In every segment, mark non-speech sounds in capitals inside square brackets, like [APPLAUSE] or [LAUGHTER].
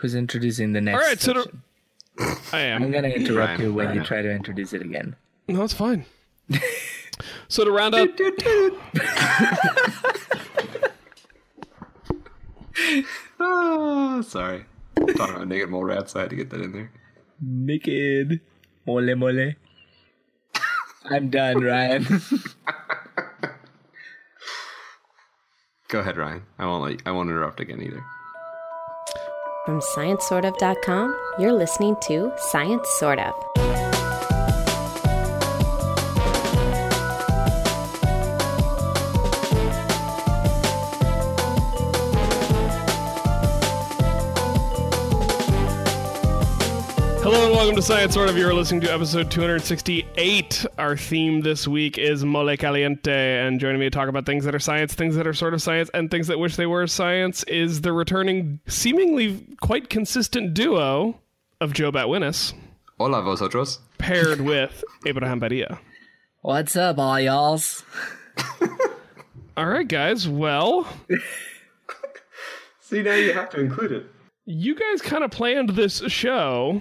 who's introducing the next? All right, so to- [LAUGHS] I am. I'm gonna interrupt Ryan, you when you try to introduce it again. No, it's fine. [LAUGHS] so to round out, [LAUGHS] Oh, ah, sorry. Talking about naked mole rats, I had to get that in there. Naked, mole mole. I'm done, Ryan. Go ahead, Ryan. I won't let you, I won't interrupt again either. From ScienceSortOf.com, you're listening to Science Sort of. Welcome to Science Sort of. You're listening to episode 268. Our theme this week is Mole Caliente, and joining me to talk about things that are science, things that are sort of science, and things that wish they were science is the returning, seemingly quite consistent duo of Joe Batwinis, Hola, vosotros. paired with Abraham Badia. What's up, all y'alls? [LAUGHS] All right, guys. Well, [LAUGHS] See, now you have to include it. you guys kind of planned this show.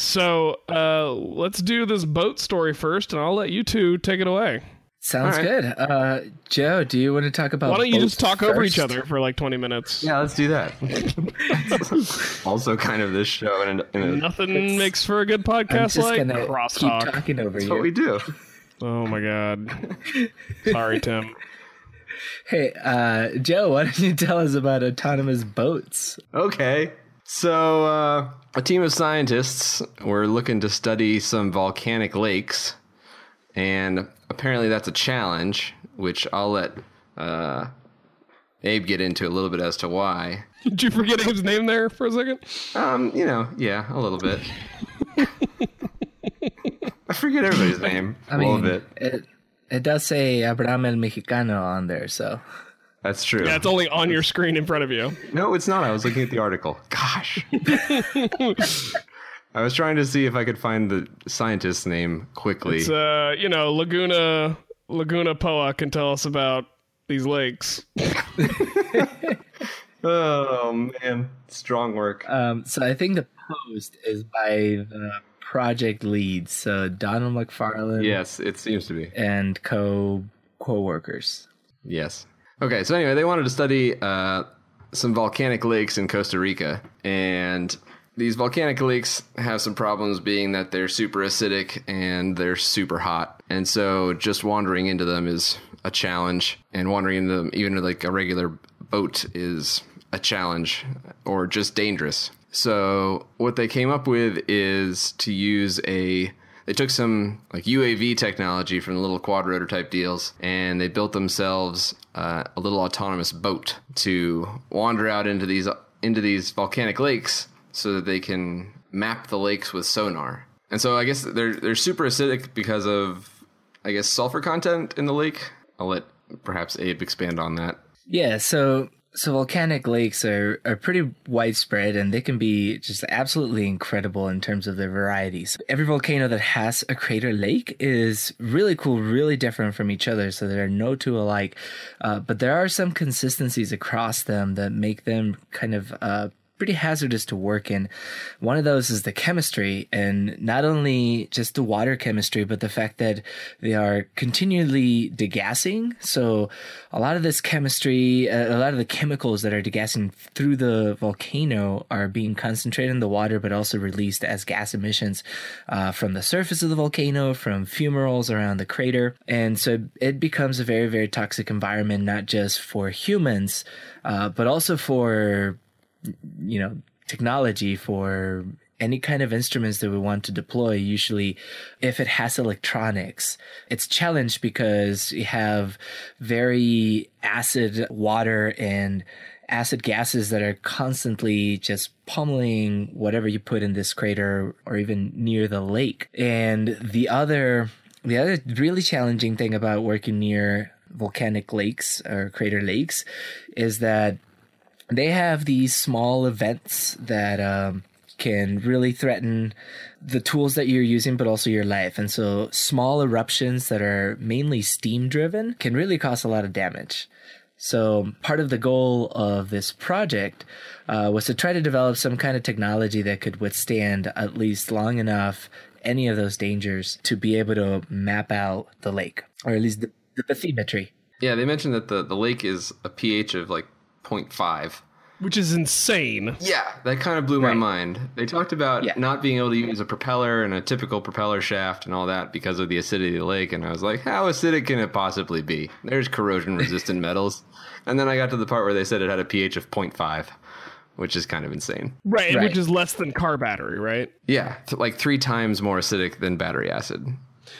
So uh, let's do this boat story first, and I'll let you two take it away. Sounds All right. good. Uh, Joe, do you want to talk about? Why don't you just boats talk over each other for like 20 minutes? Yeah, let's do that. [LAUGHS] also, kind of this show, and in a, Nothing makes for a good podcast just like gonna keep talking over that's you. what we do. Oh my god. [LAUGHS] Sorry, Tim. Hey, uh, Joe, why don't you tell us about autonomous boats? Okay. So, uh, a team of scientists were looking to study some volcanic lakes, and apparently that's a challenge, which I'll let uh, Abe get into a little bit as to why. [LAUGHS] Did you forget his name there for a second? Um, you know, yeah, a little bit. [LAUGHS] I forget everybody's name I a mean, little bit. it it does say Abraham el Mexicano on there, so That's true. Yeah, it's only on your screen in front of you. No, it's not. I was looking at the article. Gosh. [LAUGHS] I was trying to see if I could find the scientist's name quickly. It's uh, you know, Laguna Laguna Poa can tell us about these lakes. [LAUGHS] oh man, strong work. um, so I think the post is by the project leads, so Donald McFarlane yes, it seems to be. and co co-workers. Yes. Okay, so anyway, they wanted to study uh, some volcanic lakes in Costa Rica, and these volcanic lakes have some problems being that they're super acidic and they're super hot, and so just wandering into them is a challenge, and wandering into them, even like a regular boat, is a challenge or just dangerous. So what they came up with is to use a they took some like UAV technology from the little quadrotor type deals, and they built themselves uh, a little autonomous boat to wander out into these into these volcanic lakes, so that they can map the lakes with sonar. And so I guess they're they're super acidic because of I guess sulfur content in the lake. I'll let perhaps Abe expand on that. Yeah, so so volcanic lakes are, are pretty widespread and they can be just absolutely incredible in terms of their varieties. Every volcano that has a crater lake is really cool, really different from each other, so there are no two alike. Uh, but there are some consistencies across them that make them kind of uh, pretty hazardous to work in. One of those is the chemistry, and not only just the water chemistry, but the fact that they are continually degassing. So, a lot of this chemistry, uh, a lot of the chemicals that are degassing through the volcano are being concentrated in the water, but also released as gas emissions uh, from the surface of the volcano, from fumaroles around the crater. And so, it becomes a very, very toxic environment, not just for humans, uh, but also for you know technology for any kind of instruments that we want to deploy usually if it has electronics it's challenged because you have very acid water and acid gases that are constantly just pummeling whatever you put in this crater or even near the lake. And the other the other really challenging thing about working near volcanic lakes or crater lakes is that they have these small events that um, can really threaten the tools that you're using, but also your life. And so, small eruptions that are mainly steam driven can really cause a lot of damage. So part of the goal of this project uh, was to try to develop some kind of technology that could withstand at least long enough any of those dangers to be able to map out the lake, or at least the, the bathymetry. Yeah, they mentioned that the, the lake is a pH of like 0.5. Which is insane. Yeah, that kind of blew my mind. They talked about Yeah. not being able to use a propeller and a typical propeller shaft and all that because of the acidity of the lake. And I was like, how acidic can it possibly be? There's corrosion resistant [LAUGHS] metals. And then I got to the part where they said it had a pH of 0.5, which is kind of insane. Right, Right. which is less than car battery, right? Yeah, like three times more acidic than battery acid.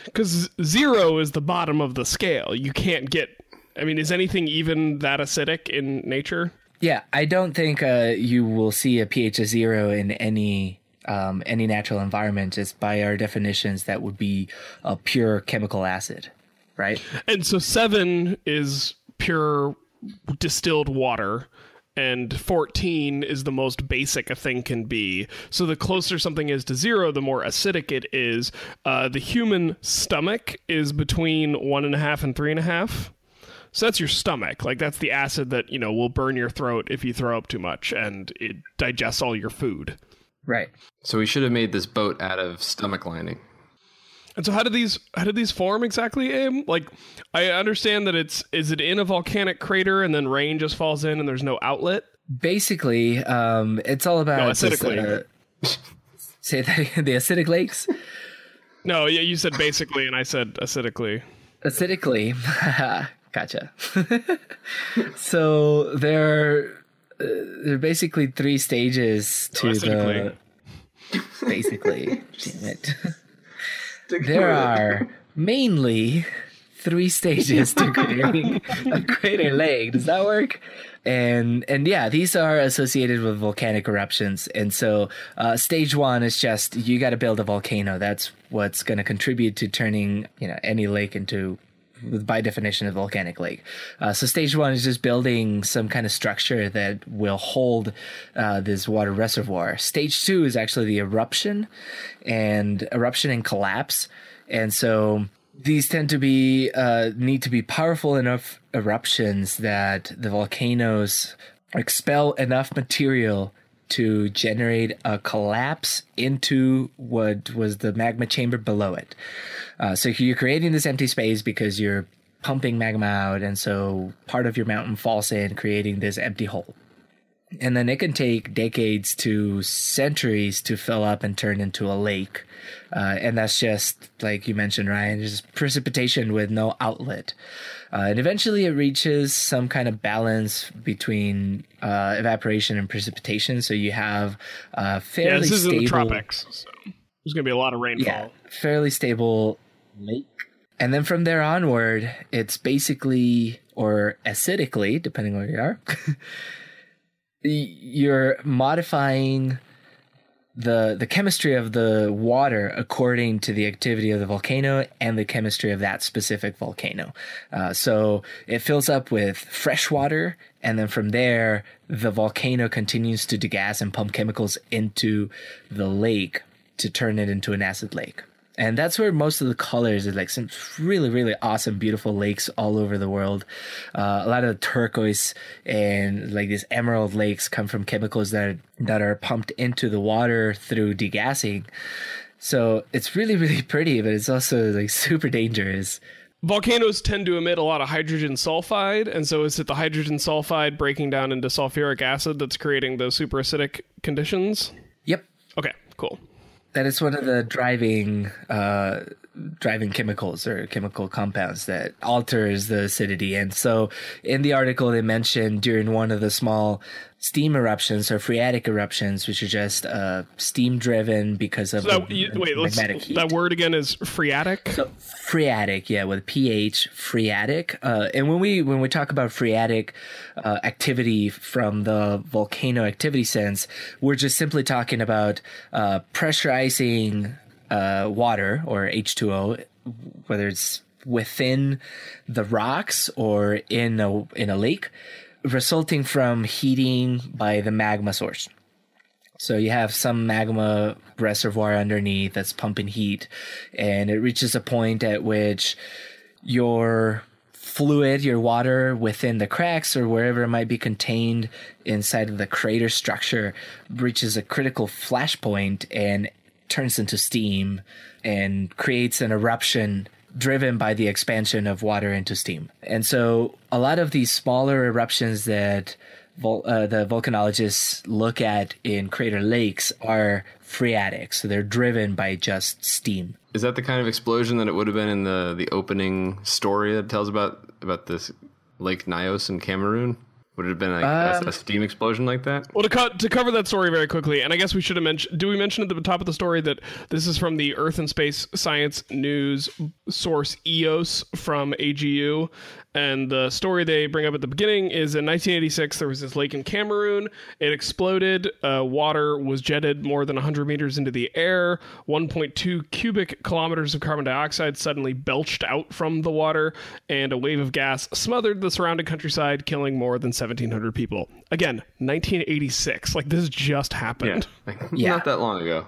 Because zero is the bottom of the scale. You can't get. I mean, is anything even that acidic in nature? Yeah, I don't think uh, you will see a pH of zero in any um, any natural environment. Just by our definitions, that would be a pure chemical acid, right? And so seven is pure distilled water, and 14 is the most basic a thing can be. So the closer something is to zero, the more acidic it is. Uh, the human stomach is between one and a half and three and a half. So that's your stomach. Like that's the acid that, you know, will burn your throat if you throw up too much and it digests all your food. Right. So we should have made this boat out of stomach lining. And so how did these how did these form exactly, Abe? Like I understand that it's is it in a volcanic crater and then rain just falls in and there's no outlet? Basically, um, it's all about No, this, acidically. uh, [LAUGHS] say that the acidic lakes. No, yeah, you said basically and I said acidically. Acidically, [LAUGHS] gotcha. [LAUGHS] so there, uh, there are basically three stages to the. Basically, [LAUGHS] damn it. There are mainly three stages to [LAUGHS] creating a crater lake. Does that work? And and yeah, these are associated with volcanic eruptions. And so uh, stage one is just you got to build a volcano. That's what's going to contribute to turning you know any lake into by definition a volcanic lake. Uh, so stage one is just building some kind of structure that will hold uh, this water reservoir. Stage two is actually the eruption and eruption and collapse. And so these tend to be uh, need to be powerful enough eruptions that the volcanoes expel enough material to generate a collapse into what was the magma chamber below it. Uh, so you're creating this empty space because you're pumping magma out, and so part of your mountain falls in, creating this empty hole. And then it can take decades to centuries to fill up and turn into a lake. Uh, and that's just, like you mentioned, Ryan, just precipitation with no outlet. Uh, and eventually it reaches some kind of balance between uh, evaporation and precipitation. So you have uh, fairly Yeah, this is stable. in the tropics. So there's gonna be a lot of rainfall. Yeah, fairly stable lake. And then from there onward, it's basically, or acidically, depending on where you are, [LAUGHS] you're modifying the the chemistry of the water according to the activity of the volcano and the chemistry of that specific volcano. Uh, so it fills up with fresh water, and then from there, the volcano continues to degas and pump chemicals into the lake to turn it into an acid lake. And that's where most of the colors is like some really, really awesome, beautiful lakes all over the world. Uh, a lot of turquoise and like these emerald lakes come from chemicals that that are pumped into the water through degassing. So it's really, really [LAUGHS] pretty, but it's also like super dangerous. Volcanoes tend to emit a lot of hydrogen sulfide, and so is it the hydrogen sulfide breaking down into sulfuric acid that's creating those super acidic conditions? Yep, Okay, cool. That is one of the driving uh, driving chemicals or chemical compounds that alters the acidity. And so, in the article, they mentioned during one of the small steam eruptions or phreatic eruptions, which are just uh, steam driven because of That, the you, wait, magmatic heat. that word again is phreatic. So phreatic, yeah, with pH, phreatic. Uh, and when we when we talk about phreatic uh, activity from the volcano activity sense, we're just simply talking about uh, pressurizing uh, water or H2O, whether it's within the rocks or in a in a lake, resulting from heating by the magma source. So you have some magma reservoir underneath that's pumping heat, and it reaches a point at which your fluid, your water within the cracks or wherever it might be contained inside of the crater structure reaches a critical flash and turns into steam and creates an eruption driven by the expansion of water into steam. And so a lot of these smaller eruptions that Vol- uh, the volcanologists look at in crater lakes are phreatic, so they're driven by just steam. Is that the kind of explosion that it would have been in the the opening story that tells about about this Lake Nyos in Cameroon? Would it have been like Um, a, a steam explosion like that? Well, to, co- to cover that story very quickly, and I guess we should have mentioned. Do we mention at the top of the story that this is from the Earth and Space Science News source EOS from AGU? And the story they bring up at the beginning is in 1986, there was this lake in Cameroon. It exploded. Uh, water was jetted more than 100 meters into the air. 1.2 cubic kilometers of carbon dioxide suddenly belched out from the water, and a wave of gas smothered the surrounding countryside, killing more than 1,700 people. Again, 1986. Like this just happened. Like, Yeah. Not that long ago.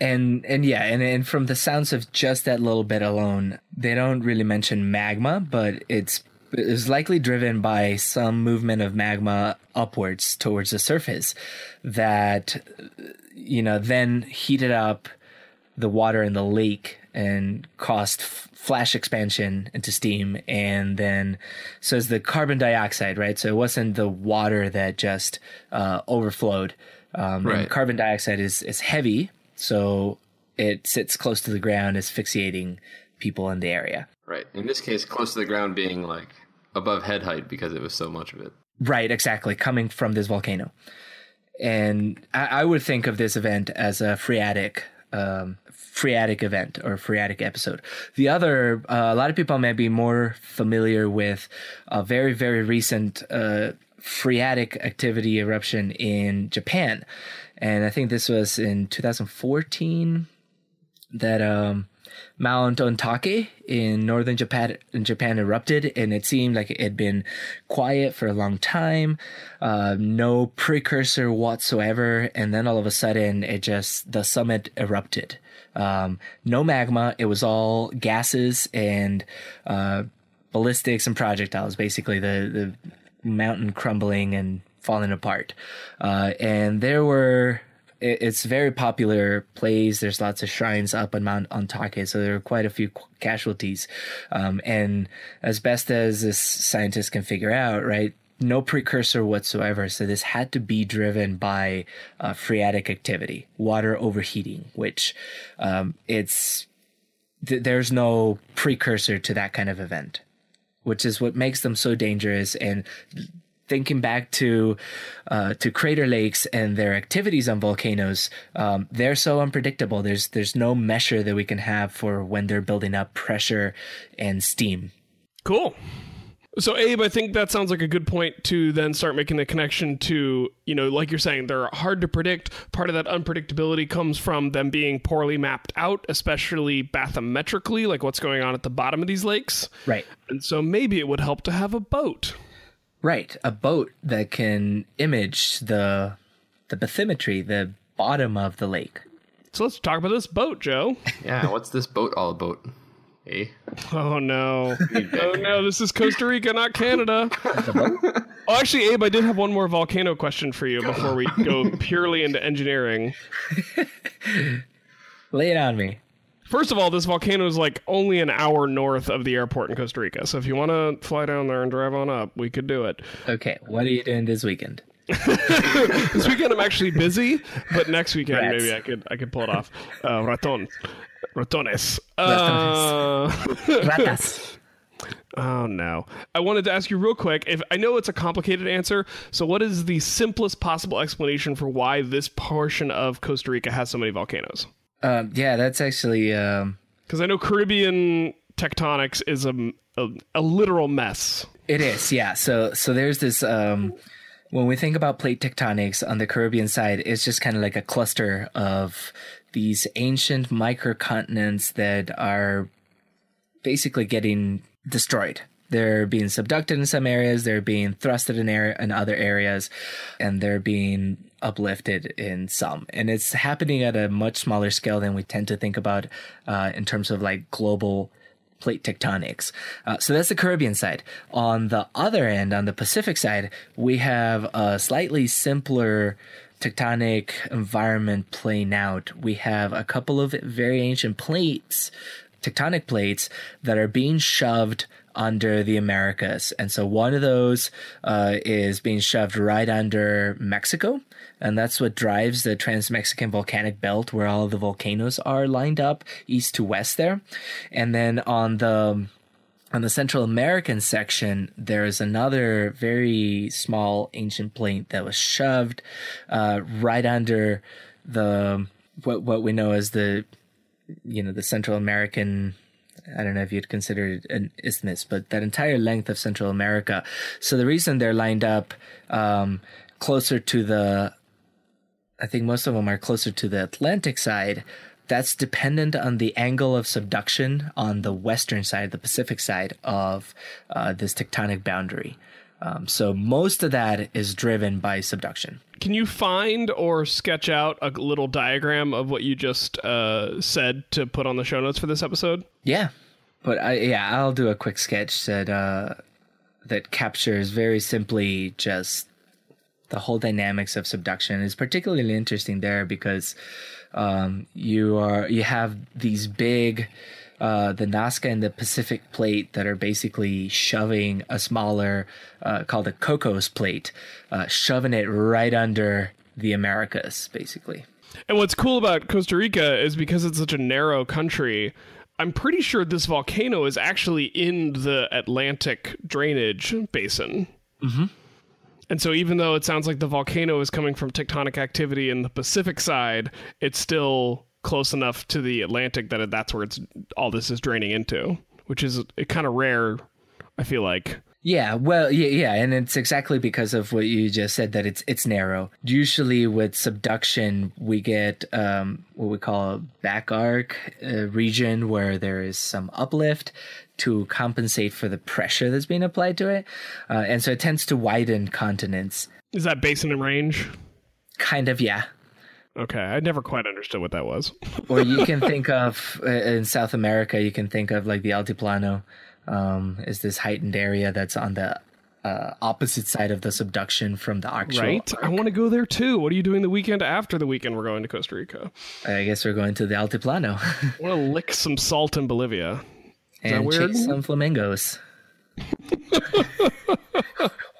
And and yeah, and, and from the sounds of just that little bit alone, they don't really mention magma, but it's it's likely driven by some movement of magma upwards towards the surface that you know then heated up the water in the lake and caused f- flash expansion into steam and then so it's the carbon dioxide right so it wasn't the water that just uh, overflowed um, Right. and carbon dioxide is is heavy so it sits close to the ground asphyxiating people in the area Right. In this case, close to the ground being like above head height because it was so much of it. Right, exactly, coming from this volcano. And I, I would think of this event as a phreatic, um, phreatic event or phreatic episode. The other, uh, a lot of people may be more familiar with a very, very recent uh, phreatic activity eruption in Japan. And I think this was in 2014 that um, Mount Ontake in northern Japan Japan erupted, and it seemed like it had been quiet for a long time, uh, no precursor whatsoever, and then all of a sudden, it just the summit erupted. Um, no magma; it was all gases and uh, ballistics and projectiles. Basically, the the mountain crumbling and falling apart, uh, and there were it's very popular place. There's lots of shrines up on Mount Ontake, so there are quite a few casualties. Um, and as best as this scientist can figure out, right, no precursor whatsoever. So this had to be driven by uh, phreatic activity, water overheating, which um, it's th- there's no precursor to that kind of event, which is what makes them so dangerous and thinking back to uh, to crater lakes and their activities on volcanoes, um, they're so unpredictable. There's there's no measure that we can have for when they're building up pressure and steam. Cool. So, Abe, I think that sounds like a good point to then start making the connection to, you know, like you're saying, they're hard to predict. Part of that unpredictability comes from them being poorly mapped out, especially bathymetrically, like what's going on at the bottom of these lakes. Right. And so maybe it would help to have a boat. Right, a boat that can image the the bathymetry, the bottom of the lake. So let's talk about this boat, Joe. [LAUGHS] Yeah. What's this boat all about? Hey. Oh no. oh no, this is Costa Rica, not Canada. [LAUGHS] oh, actually, Abe, I did have one more volcano question for you before we go purely into engineering. [LAUGHS] Lay it on me. First of all, this volcano is like only an hour north of the airport in Costa Rica. So if you want to fly down there and drive on up, we could do it. Okay, what are you doing this weekend? [LAUGHS] This weekend I'm actually busy, but next weekend Rats. maybe I could I could pull it off. Uh, raton, ratones. Uh, [LAUGHS] Ratas. oh no! I wanted to ask you real quick. If I know it's a complicated answer, so what is the simplest possible explanation for why this portion of Costa Rica has so many volcanoes? Um, yeah, that's actually um, Because I know Caribbean tectonics is a, a a literal mess. It is, yeah. So so there's this um when we think about plate tectonics on the Caribbean side, it's just kind of like a cluster of these ancient microcontinents that are basically getting destroyed. They're being subducted in some areas, they're being thrusted in area in other areas, and they're being uplifted in some. And it's happening at a much smaller scale than we tend to think about uh, in terms of like global plate tectonics. Uh, so that's the Caribbean side. On the other end, on the Pacific side, we have a slightly simpler tectonic environment playing out. We have a couple of very ancient plates, tectonic plates, that are being shoved under the Americas. And so one of those uh, is being shoved right under Mexico. And that's what drives the Trans Mexican Volcanic Belt, where all the volcanoes are lined up east to west there. And then on the on the Central American section, there is another very small ancient plate that was shoved uh, right under the what what we know as the you know the Central American. I don't know if you'd consider it an isthmus, but that entire length of Central America. So the reason they're lined up um, closer to the, I think most of them are closer to the Atlantic side that's dependent on the angle of subduction on the western side, the Pacific side of uh, this tectonic boundary. Um, so most of that is driven by subduction. Can you find or sketch out a little diagram of what you just uh, said to put on the show notes for this episode? Yeah, but I, yeah, I'll do a quick sketch that uh, that captures very simply just the whole dynamics of subduction. is particularly interesting there because um, you are you have these big uh, the Nazca and the Pacific plate that are basically shoving a smaller uh, called the Cocos plate, uh, shoving it right under the Americas, basically. And what's cool about Costa Rica is because it's such a narrow country. I'm pretty sure this volcano is actually in the Atlantic drainage basin. Mm-hmm. And so, even though it sounds like the volcano is coming from tectonic activity in the Pacific side, it's still close enough to the Atlantic that that's where it's all this is draining into, which is kind of rare. I feel like. Yeah, well, yeah, yeah, and it's exactly because of what you just said that it's it's narrow. Usually, with subduction, we get um, what we call a back arc uh, region where there is some uplift to compensate for the pressure that's being applied to it, uh, and so it tends to widen continents. Is that basin and range? Kind of, yeah. Okay, I never quite understood what that was. or you can [LAUGHS] think of uh, in South America, you can think of like the Altiplano um, is this heightened area that's on the uh, opposite side of the subduction from the actual. Right. Arc. I want to go there too. What are you doing the weekend after the weekend we're going to Costa Rica? I guess we're going to the Altiplano. [LAUGHS] I want to lick some salt in Bolivia. Is and chase some flamingos. [LAUGHS]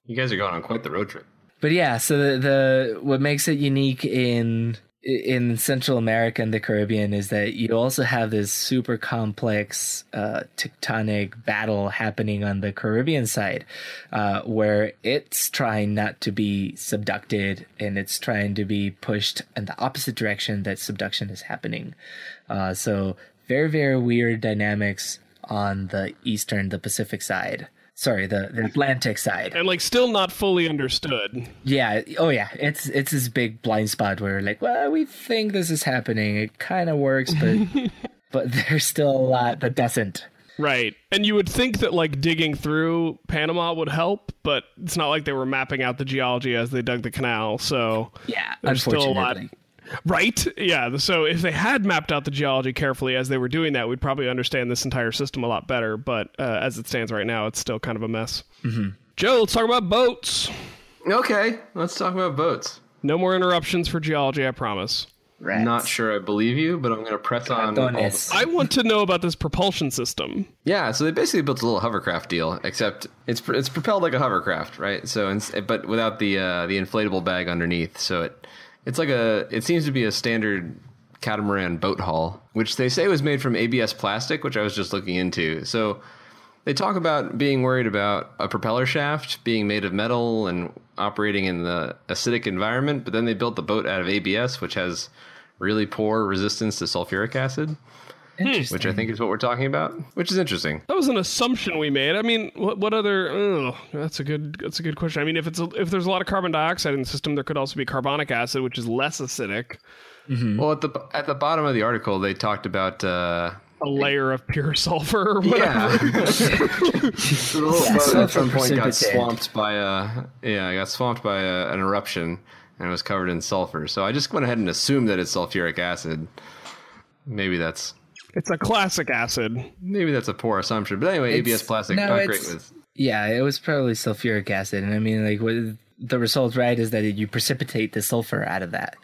you guys are going on quite the road trip. But yeah, so the, the what makes it unique in in Central America and the Caribbean is that you also have this super complex uh, tectonic battle happening on the Caribbean side, uh, where it's trying not to be subducted and it's trying to be pushed in the opposite direction that subduction is happening. Uh, so very very weird dynamics on the eastern, the Pacific side sorry the, the atlantic side. And like still not fully understood. Yeah oh yeah it's it's this big blind spot where like well we think this is happening it kind of works but [LAUGHS] but there's still a lot that doesn't. Right and you would think that like digging through panama would help but it's not like they were mapping out the geology as they dug the canal so yeah there's still a lot Right? Yeah. So if they had mapped out the geology carefully as they were doing that, we'd probably understand this entire system a lot better. But uh, as it stands right now, it's still kind of a mess. Mm-hmm. Joe, let's talk about boats. Okay, let's talk about boats. No more interruptions for geology, I promise. Rats. Not sure I believe you, but I'm going to press on. I want to know about this propulsion system. Yeah, so they basically built a little hovercraft deal, except it's it's propelled like a hovercraft, right? So, but without the uh, the inflatable bag underneath. So it it's like a. It seems to be a standard catamaran boat hull, which they say was made from ABS plastic, which I was just looking into. So they talk about being worried about a propeller shaft being made of metal and operating in the acidic environment, but then they built the boat out of ABS, which has really poor resistance to sulfuric acid. Which I think is what we're talking about, which is interesting. That was an assumption we made. I mean, what, what other? Oh, that's a good. That's a good question. I mean, if it's a, if there's a lot of carbon dioxide in the system, there could also be carbonic acid, which is less acidic. Mm-hmm. Well, at the at the bottom of the article, they talked about uh, a layer of pure sulfur. Or whatever. Yeah, [LAUGHS] the [LAUGHS] little yeah, boat at some point got swamped by a yeah, got swamped by a, an eruption and it was covered in sulfur. So I just went ahead and assumed that it's sulfuric acid. Maybe that's It's a classic acid. Maybe that's a poor assumption, but anyway, It's- ABS plastic no, not it's- great with. Yeah, it was probably sulfuric acid, and I mean, like, what the result, right, is that you precipitate the sulfur out of that,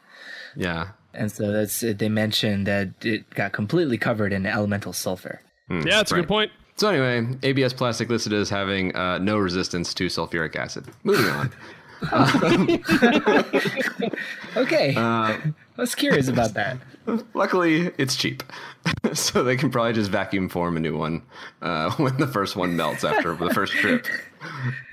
Yeah, and so that's they mentioned that it got completely covered in elemental sulfur. yeah, that's a good point. So anyway, ABS plastic listed as having uh, no resistance to sulfuric acid. Moving on. [LAUGHS] [LAUGHS] Okay, Uh, I was curious about that. Luckily, it's cheap, [LAUGHS] so they can probably just vacuum form a new one uh, [LAUGHS] when the first one melts after the first trip.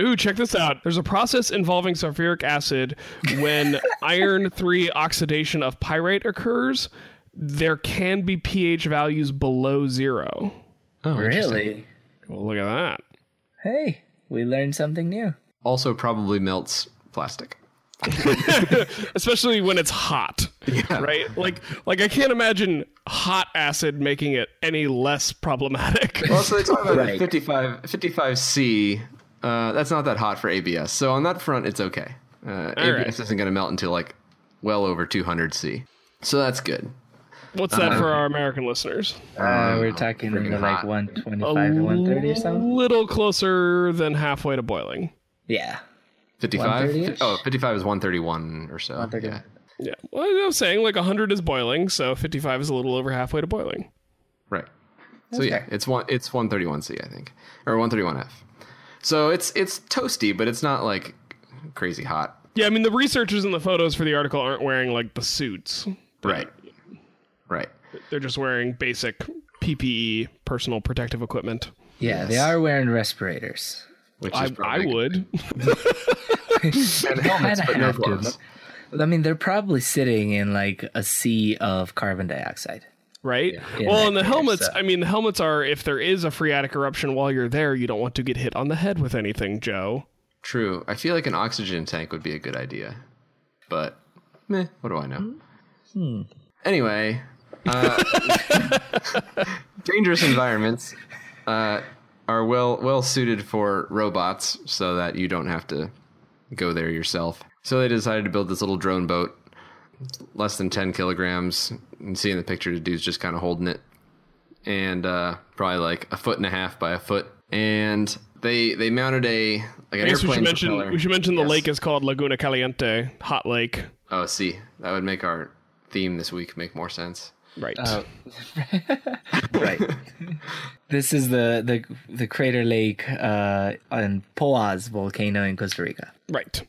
Ooh, check this out. There's a process involving sulfuric acid when iron 3 oxidation of pyrite occurs. There can be pH values below zero. Oh. Really? Well, look at that. Hey, we learned something new. Also, probably melts plastic. [LAUGHS] Especially when it's hot. Right? Like like I can't imagine hot acid making it any less problematic. Well, so they talk about Right. 55, 55C. Uh, that's not that hot for ABS. So on that front, it's okay. Uh, ABS right. isn't going to melt until like well over 200C. So that's good. What's that for our American listeners? Uh, we're talking like hot. 125 to 130 or something. A little closer than halfway to boiling. Yeah. 55? Oh, 55 is 131 or so. 131. Yeah. Yeah. Well, I was saying like 100 is boiling, so 55 is a little over halfway to boiling. Right. So yeah, it's one it's 131C I think or 131F. So it's it's toasty, but it's not like crazy hot. Yeah, I mean the researchers in the photos for the article aren't wearing like the suits. Right. Right. They're just wearing basic PPE, personal protective equipment. Yeah, they are wearing respirators. Which I, I would. [LAUGHS] and helmets, but no gloves. I mean, they're probably sitting in like a sea of carbon dioxide. right? Yeah, well, and the helmets, so- I mean, the helmets are if there is a phreatic eruption while you're there, you don't want to get hit on the head with anything, Joe. True. I feel like an oxygen tank would be a good idea. But meh, what do I know? Hmm. Anyway, uh, [LAUGHS] dangerous environments uh, are well well suited for robots so that you don't have to go there yourself. So they decided to build this little drone boat, less than 10 kilograms. You can see in the picture the dude's just kind of holding it and uh, probably like a foot and a half by a foot. And they they mounted a like an I guess we should airplane mention propeller. we should mention the Yes. lake is called Laguna Caliente, hot lake. Oh, see, that would make our theme this week make more sense. Right. [LAUGHS] Right. [LAUGHS] this is the the the crater lake uh, on Poás volcano in Costa Rica. Right.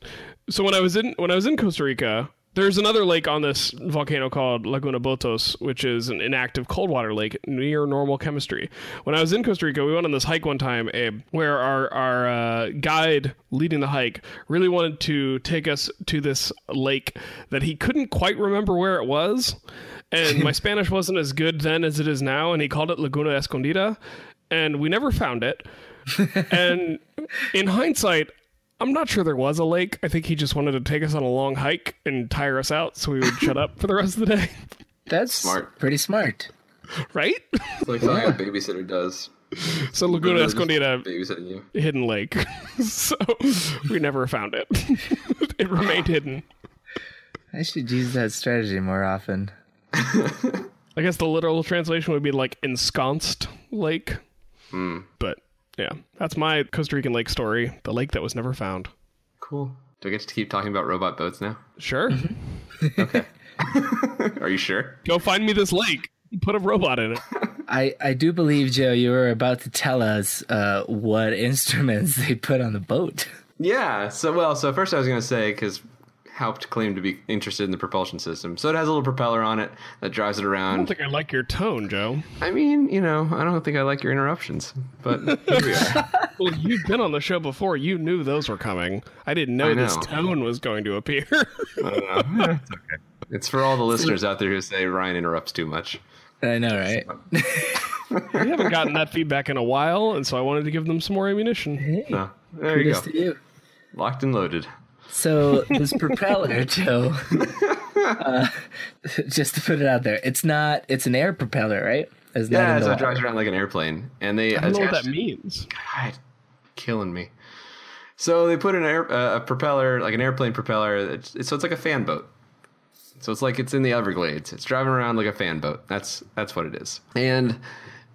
So when I was in when I was in Costa Rica, there's another lake on this volcano called Laguna Botos, which is an inactive cold water lake near normal chemistry. When I was in Costa Rica, we went on this hike one time, Abe, where our our uh, guide leading the hike really wanted to take us to this lake that he couldn't quite remember where it was, and my Spanish wasn't as good then as it is now, and he called it Laguna Escondida, and we never found it. [LAUGHS] and in hindsight, I'm not sure there was a lake. I think he just wanted to take us on a long hike and tire us out so we would shut up for the rest of the day. [LAUGHS] That's Smart. pretty smart. right? It's like something a babysitter does. So Laguna Just Escondida, hidden lake. [LAUGHS] so we never found it. it remained hidden. I should use that strategy more often. I guess the literal translation would be like ensconced lake. But yeah, that's my Costa Rican lake story. The lake that was never found. Cool. Do I get to keep talking about robot boats now? Sure. Okay. [LAUGHS] [LAUGHS] Are you sure? Go find me this lake. Put a robot in it. I, I do believe, Joe, you were about to tell us uh, what instruments [LAUGHS] they put on the boat. Yeah. So well, so first I was going to say because helped claim to be interested in the propulsion system. So it has a little propeller on it that drives it around. I don't think I like your tone, Joe. I mean, you know, I don't think I like your interruptions, but [LAUGHS] here we are. Well, you've been on the show before. You knew those were coming. I didn't know, I this tone was going to appear. [LAUGHS] [LAUGHS] It's for all the listeners out there who say Ryan interrupts too much. I know, right? we haven't gotten that feedback in a while, and so I wanted to give them some more ammunition. So there you go. to you. Locked and loaded. So this propeller, [LAUGHS] Joe, uh, [LAUGHS] just to put it out there, it's not. It's an air propeller, right? It's not Yeah, in the so it drives around like an airplane, and they I don't know what that means. God, killing me. So they put an air, uh, a propeller, like an airplane propeller. It's, it's, so it's like a fan boat. So it's like it's in the Everglades. It's driving around like a fan boat. That's that's what it is. And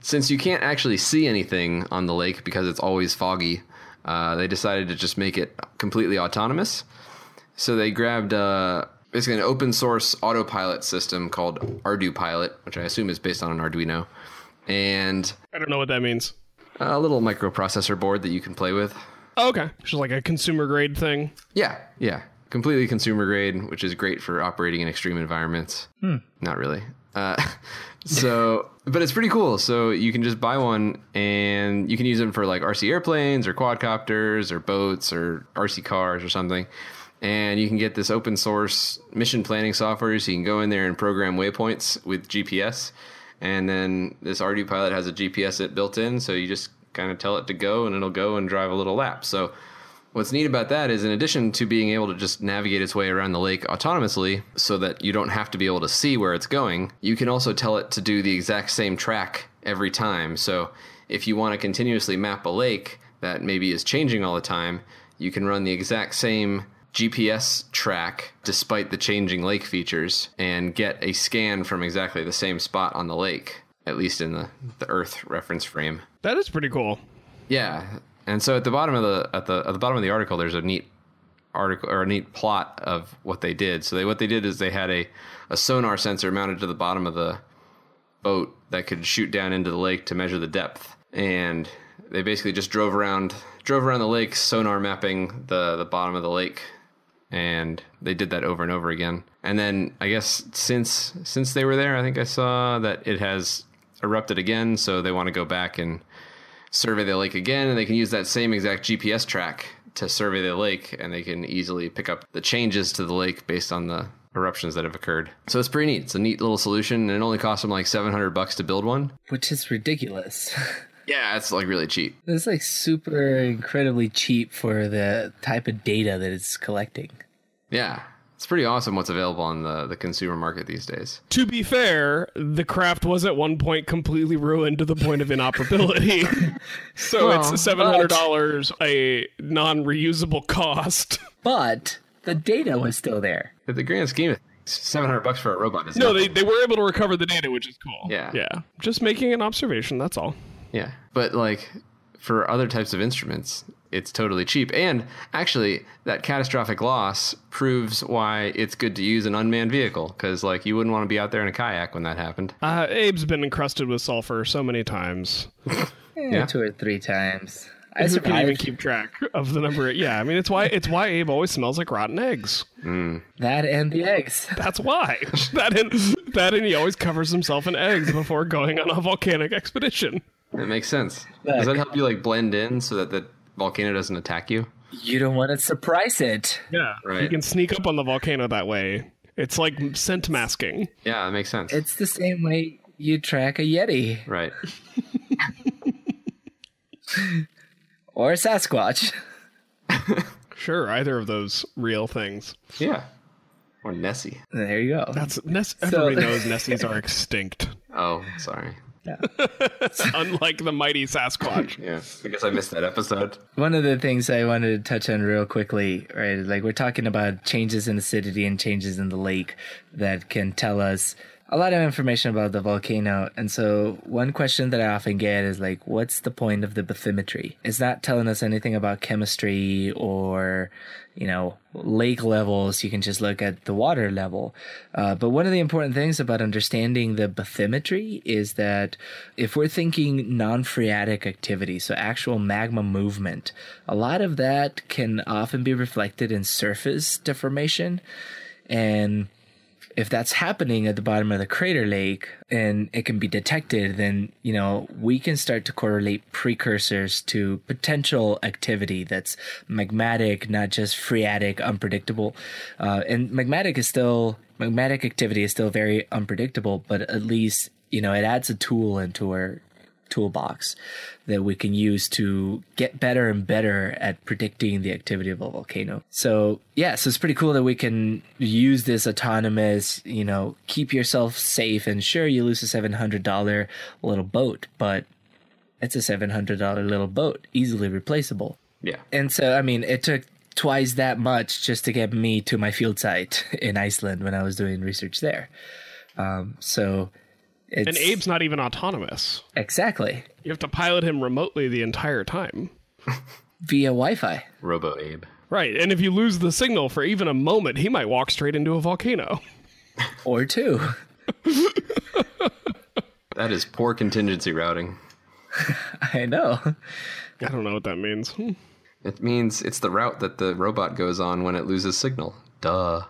since you can't actually see anything on the lake because it's always foggy, uh, they decided to just make it completely autonomous. So they grabbed uh, basically an open source autopilot system called ArduPilot, which I assume is based on an Arduino, and I don't know what that means. a little microprocessor board that you can play with. Oh, okay. It's just like a consumer grade thing. Yeah, yeah. Completely consumer grade, which is great for operating in extreme environments. Not really. Uh, [LAUGHS] so, but it's pretty cool. So you can just buy one and you can use them for like RC airplanes or quadcopters or boats or RC cars or something. And you can get this open source mission planning software. So you can go in there and program waypoints with GPS. And then this ArduPilot has a GPS it built in. So you just kind of tell it to go and it'll go and drive a little lap. So What's neat about that is, in addition to being able to just navigate its way around the lake autonomously so that you don't have to be able to see where it's going, you can also tell it to do the exact same track every time. So if you want to continuously map a lake that maybe is changing all the time, you can run the exact same GPS track despite the changing lake features and get a scan from exactly the same spot on the lake, at least in the, the Earth reference frame. That is pretty cool. Yeah, and so at the bottom of the at the at the bottom of the article, there's a neat article or a neat plot of what they did. So they what they did is they had a a sonar sensor mounted to the bottom of the boat that could shoot down into the lake to measure the depth, and they basically just drove around drove around the lake, sonar mapping the the bottom of the lake. And they did that over and over again. And then I guess since since they were there, I think I saw that it has erupted again. So they want to go back and survey the lake again, and they can use that same exact GPS track to survey the lake, and they can easily pick up the changes to the lake based on the eruptions that have occurred. So it's pretty neat. It's a neat little solution, and it only cost them like seven hundred bucks to build one. which is ridiculous. [LAUGHS] Yeah, it's like really cheap. it's like super incredibly cheap for the type of data that it's collecting. Yeah, it's pretty awesome what's available on the the consumer market these days. To be fair, the craft was at one point completely ruined to the point of inoperability. [LAUGHS] so Well, it's seven hundred dollars a non reusable cost. But the data was still there. At the grand scheme of things, seven hundred bucks for a robot is No, nothing. they, they were able to recover the data, which is cool. Yeah. Yeah. Just making an observation, that's all. Yeah, but like for other types of instruments, it's totally cheap. And actually, that catastrophic loss proves why it's good to use an unmanned vehicle because, like, you wouldn't want to be out there in a kayak when that happened. Uh, Abe's been encrusted with sulfur so many times. [LAUGHS] Yeah, two or three times. I Who can even keep track of the number? Yeah, I mean it's why it's why Abe always smells like rotten eggs. that and the eggs. [LAUGHS] That's why. [LAUGHS] that and that and he always covers himself in eggs before going on a volcanic expedition. It makes sense. Does that help you like blend in so that the volcano doesn't attack you? You don't want to surprise it. Yeah, Right. He can sneak up on the volcano that way. It's like scent masking. Yeah, it makes sense. It's the same way you track a Yeti right. [LAUGHS] or a Sasquatch. [LAUGHS] Sure, either of those real things. Yeah. Or Nessie. There you go. That's Ness. Everybody [LAUGHS] knows Nessies are extinct, Oh, sorry. [LAUGHS] unlike the mighty Sasquatch. Yeah, I guess I missed that episode. One of the things I wanted to touch on real quickly, right? Like we're talking about changes in acidity and changes in the lake that can tell us a lot of information about the volcano. And so one question that I often get is like, what's the point of the bathymetry? It's not telling us anything about chemistry or, you know, lake levels. You can just look at the water level. Uh, but one of the important things about understanding the bathymetry is that if we're thinking non-phreatic activity, so actual magma movement, a lot of that can often be reflected in surface deformation. And if that's happening at the bottom of the crater lake and it can be detected, then, you know, we can start to correlate precursors to potential activity that's magmatic, not just phreatic, unpredictable. Uh, and magmatic is still, magmatic activity is still very unpredictable, but at least, you know, it adds a tool into our toolbox that we can use to get better and better at predicting the activity of a volcano. So yeah, so it's pretty cool that we can use this autonomous, you know, keep yourself safe and sure you lose a seven hundred dollar little boat, but it's a seven hundred dollar little boat, easily replaceable. Yeah. And so, I mean, it took twice that much just to get me to my field site [LAUGHS] in Iceland when I was doing research there. Um, so it's And Abe's not even autonomous. exactly You have to pilot him remotely the entire time. via Wi-Fi. Robo Abe. Right. And if you lose the signal for even a moment, he might walk straight into a volcano. [LAUGHS] or two. [LAUGHS] That is poor contingency routing. [LAUGHS] I know. I don't know what that means. Hmm. It means it's the route that the robot goes on when it loses signal. Duh.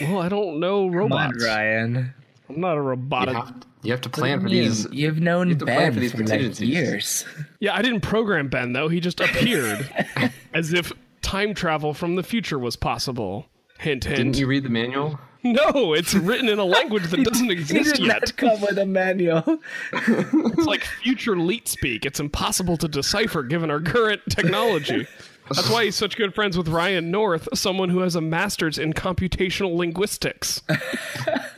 Well, I don't know Come on, robots. Ryan. I'm not a You robotic. have, you have to plan for these. You've known have to plan Ben for these for like years. Yeah, I didn't program Ben though. He just appeared [LAUGHS] as if time travel from the future was possible. Hint, hint. Didn't you read the manual? No, it's written in a language that [LAUGHS] doesn't He exist did yet. not come with a manual. It's like future leet speak. It's impossible to decipher given our current technology. That's why he's such good friends with Ryan North, someone who has a master's in computational linguistics. [LAUGHS]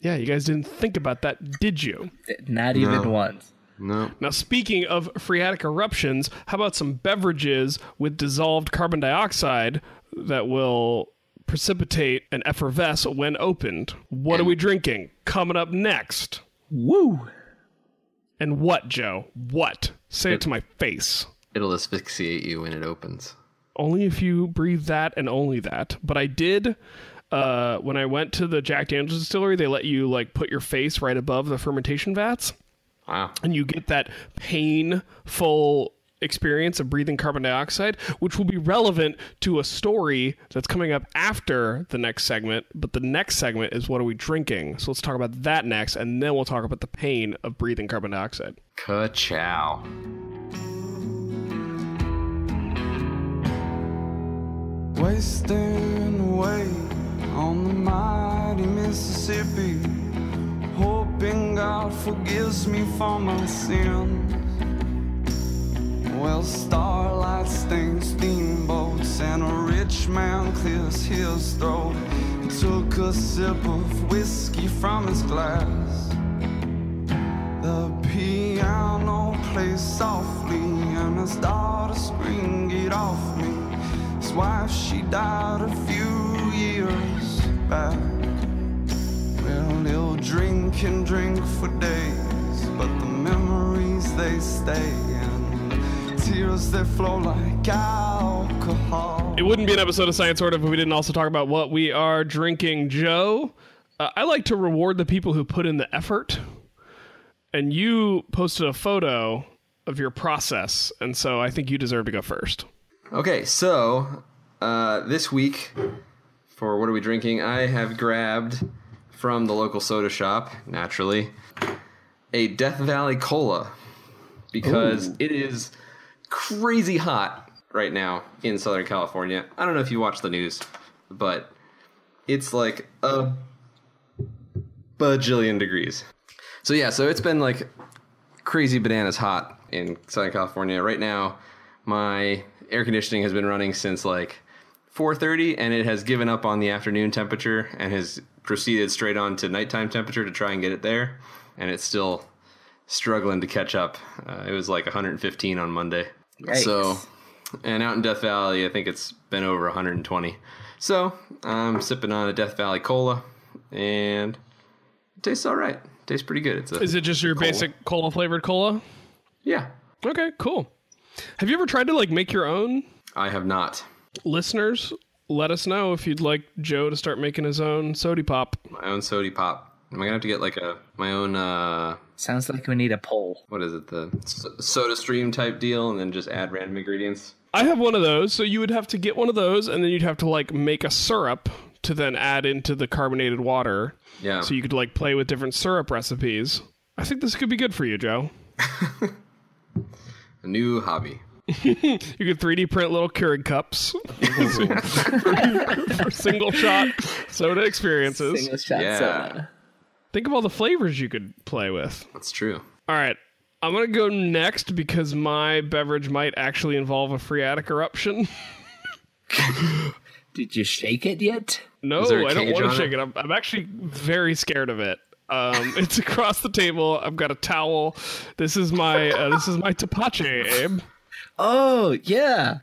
yeah, you guys didn't think about that, did you? Not even once. No. Now, speaking of phreatic eruptions, how about some beverages with dissolved carbon dioxide that will precipitate and effervesce when opened? What are we drinking? Coming up next. Woo! And what, Joe? What? Say it to my face. It'll asphyxiate you when it opens. Only if you breathe that and only that. But I did. Uh, when I went to the Jack Daniels distillery, they let you like put your face right above the fermentation vats. Wow. and you get that painful experience of breathing carbon dioxide, which will be relevant to a story that's coming up after the next segment. But the next segment is what are we drinking? So let's talk about that next, and then we'll talk about the pain of breathing carbon dioxide. Ka-chow. Wasting away on the mighty Mississippi, hoping God forgives me for my sins. Well, starlight stings steamboats, and a rich man clears his throat. He took a sip of whiskey from his glass. The piano plays softly, and his daughter screamed, Get off me. His wife, she died a few years back. Well, he'll drink and drink for days, but the memories they stay, and the tears they flow like alcohol. It wouldn't be an episode of Science Sort of if we didn't also talk about what we are drinking. Joe, uh, I like to reward the people who put in the effort. And you posted a photo of your process, and so I think you deserve to go first. Okay, so uh, this week for what are we drinking? I have grabbed from the local soda shop, naturally, a Death Valley Cola because it is crazy hot right now in Southern California. I don't know if you watch the news, but it's like a bajillion degrees. So yeah, so it's been like crazy bananas hot in Southern California. Right now, my air conditioning has been running since like 4:30 and it has given up on the afternoon temperature and has proceeded straight on to nighttime temperature to try and get it there and it's still struggling to catch up. Uh, it was like 115 on Monday. Yikes. So and out in Death Valley, I think it's been over 120. So I'm sipping on a Death Valley cola, and it tastes all right. Tastes pretty good. It's a Is it just your basic cola flavored cola? yeah. Okay, cool. Have you ever tried to like make your own? I have not Listeners, let us know if you'd like Joe to start making his own sody pop. my own sody pop. Am I gonna have to get like a my own uh Sounds like we need a poll. what is it the s- soda stream type deal, and then just add random ingredients? I have one of those, so you would have to get one of those, and then you'd have to like make a syrup to then add into the carbonated water. Yeah. So you could like play with different syrup recipes. I think this could be good for you, Joe. [LAUGHS] a new hobby. You could 3D print little Keurig cups [LAUGHS] for single shot soda experiences. Single shot Yeah. soda. Think of all the flavors you could play with. That's true. All right. I'm going to go next because my beverage might actually involve a phreatic eruption. [LAUGHS] Did you shake it yet? No, I don't want to shake it? it. I'm, I'm actually very scared of it. Um, [LAUGHS] it's across the table. I've got a towel. This is my uh, this is my tepache, Abe. Oh yeah.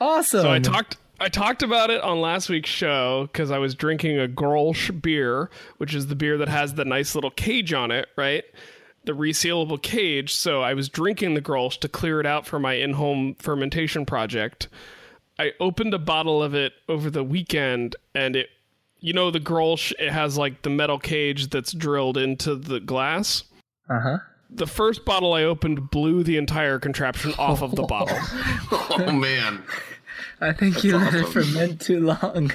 Awesome. So I talked I talked about it on last week's show because I was drinking a Grolsch beer, which is the beer that has the nice little cage on it, right? The resealable cage. So I was drinking the Grolsch to clear it out for my in-home fermentation project. I opened a bottle of it over the weekend, and it, you know, the Grolsch it has like the metal cage that's drilled into the glass. Uh huh. The first bottle I opened blew the entire contraption off of the [LAUGHS] bottle. Oh man. I think you let it ferment too long.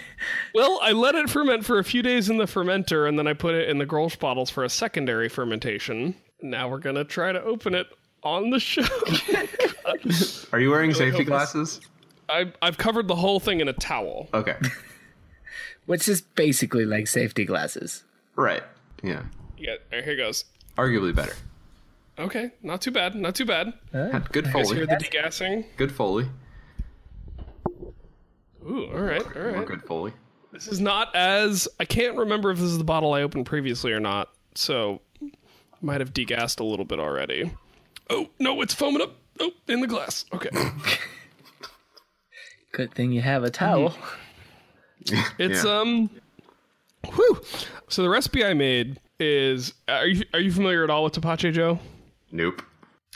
Well, I let it ferment for a few days in the fermenter, and then I put it in the Grolsch bottles for a secondary fermentation. Now we're gonna try to open it on the show. [LAUGHS] Are you wearing safety glasses? I, I've covered the whole thing in a towel. Okay. [LAUGHS] Which is basically like safety glasses. Right. Yeah. Yeah, here goes. Arguably better. Okay, not too bad, not too bad. Had good Guys hear foley. the degassing? Good foley. Ooh, all right, all More good foley. This is not as I can't remember if this is the bottle I opened previously or not, so might have degassed a little bit already. Oh no, it's foaming up. Oh, in the glass. Okay. [LAUGHS] Good thing you have a towel. It's Yeah. um whew. So the recipe I made is are you are you familiar at all with Tepache Joe? Nope.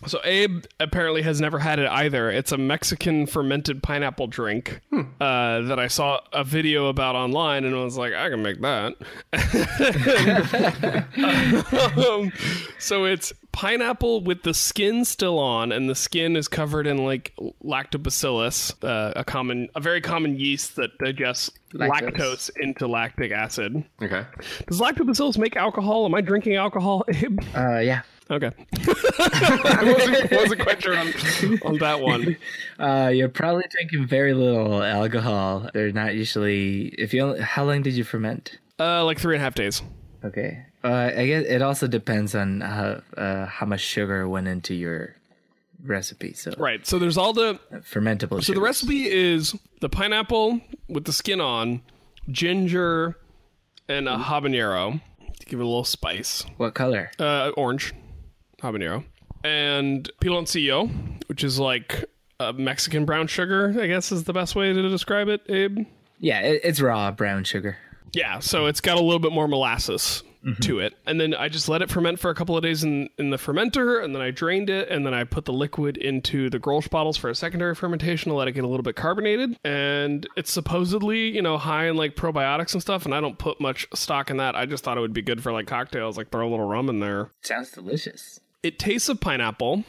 So Abe apparently has never had it either. It's a Mexican fermented pineapple drink uh, that I saw a video about online, and I was like, I can make that. [LAUGHS] [LAUGHS] um, so it's pineapple with the skin still on, and the skin is covered in like lactobacillus, uh, a common, a very common yeast that digests Lactose. lactose into lactic acid. Okay. Does lactobacillus make alcohol? Am I drinking alcohol, Abe? [LAUGHS] Uh, yeah. Okay. [LAUGHS] I wasn't, wasn't quite sure on, on that one. [LAUGHS] Uh, you're probably drinking very little alcohol. They're not usually. If you, only, how long did you ferment? Uh, like three and a half days. Okay. Uh, I guess it also depends on how uh, how much sugar went into your recipe. So Right. So there's all the. fermentable. So the recipe is the pineapple with the skin on, ginger, and a habanero to give it a little spice. What color? Uh, orange, habanero, and piloncillo, which is like a Mexican brown sugar. I guess is the best way to describe it, Abe. Yeah, it, it's raw brown sugar. Yeah, so it's got a little bit more molasses to mm-hmm. it. And then I just let it ferment for a couple of days in, in the fermenter, and then I drained it, and then I put the liquid into the Grolsch bottles for a secondary fermentation to let it get a little bit carbonated. And it's supposedly, you know, high in like probiotics and stuff, and I don't put much stock in that. I just thought it would be good for like cocktails, like throw a little rum in there. Sounds delicious. It tastes of pineapple,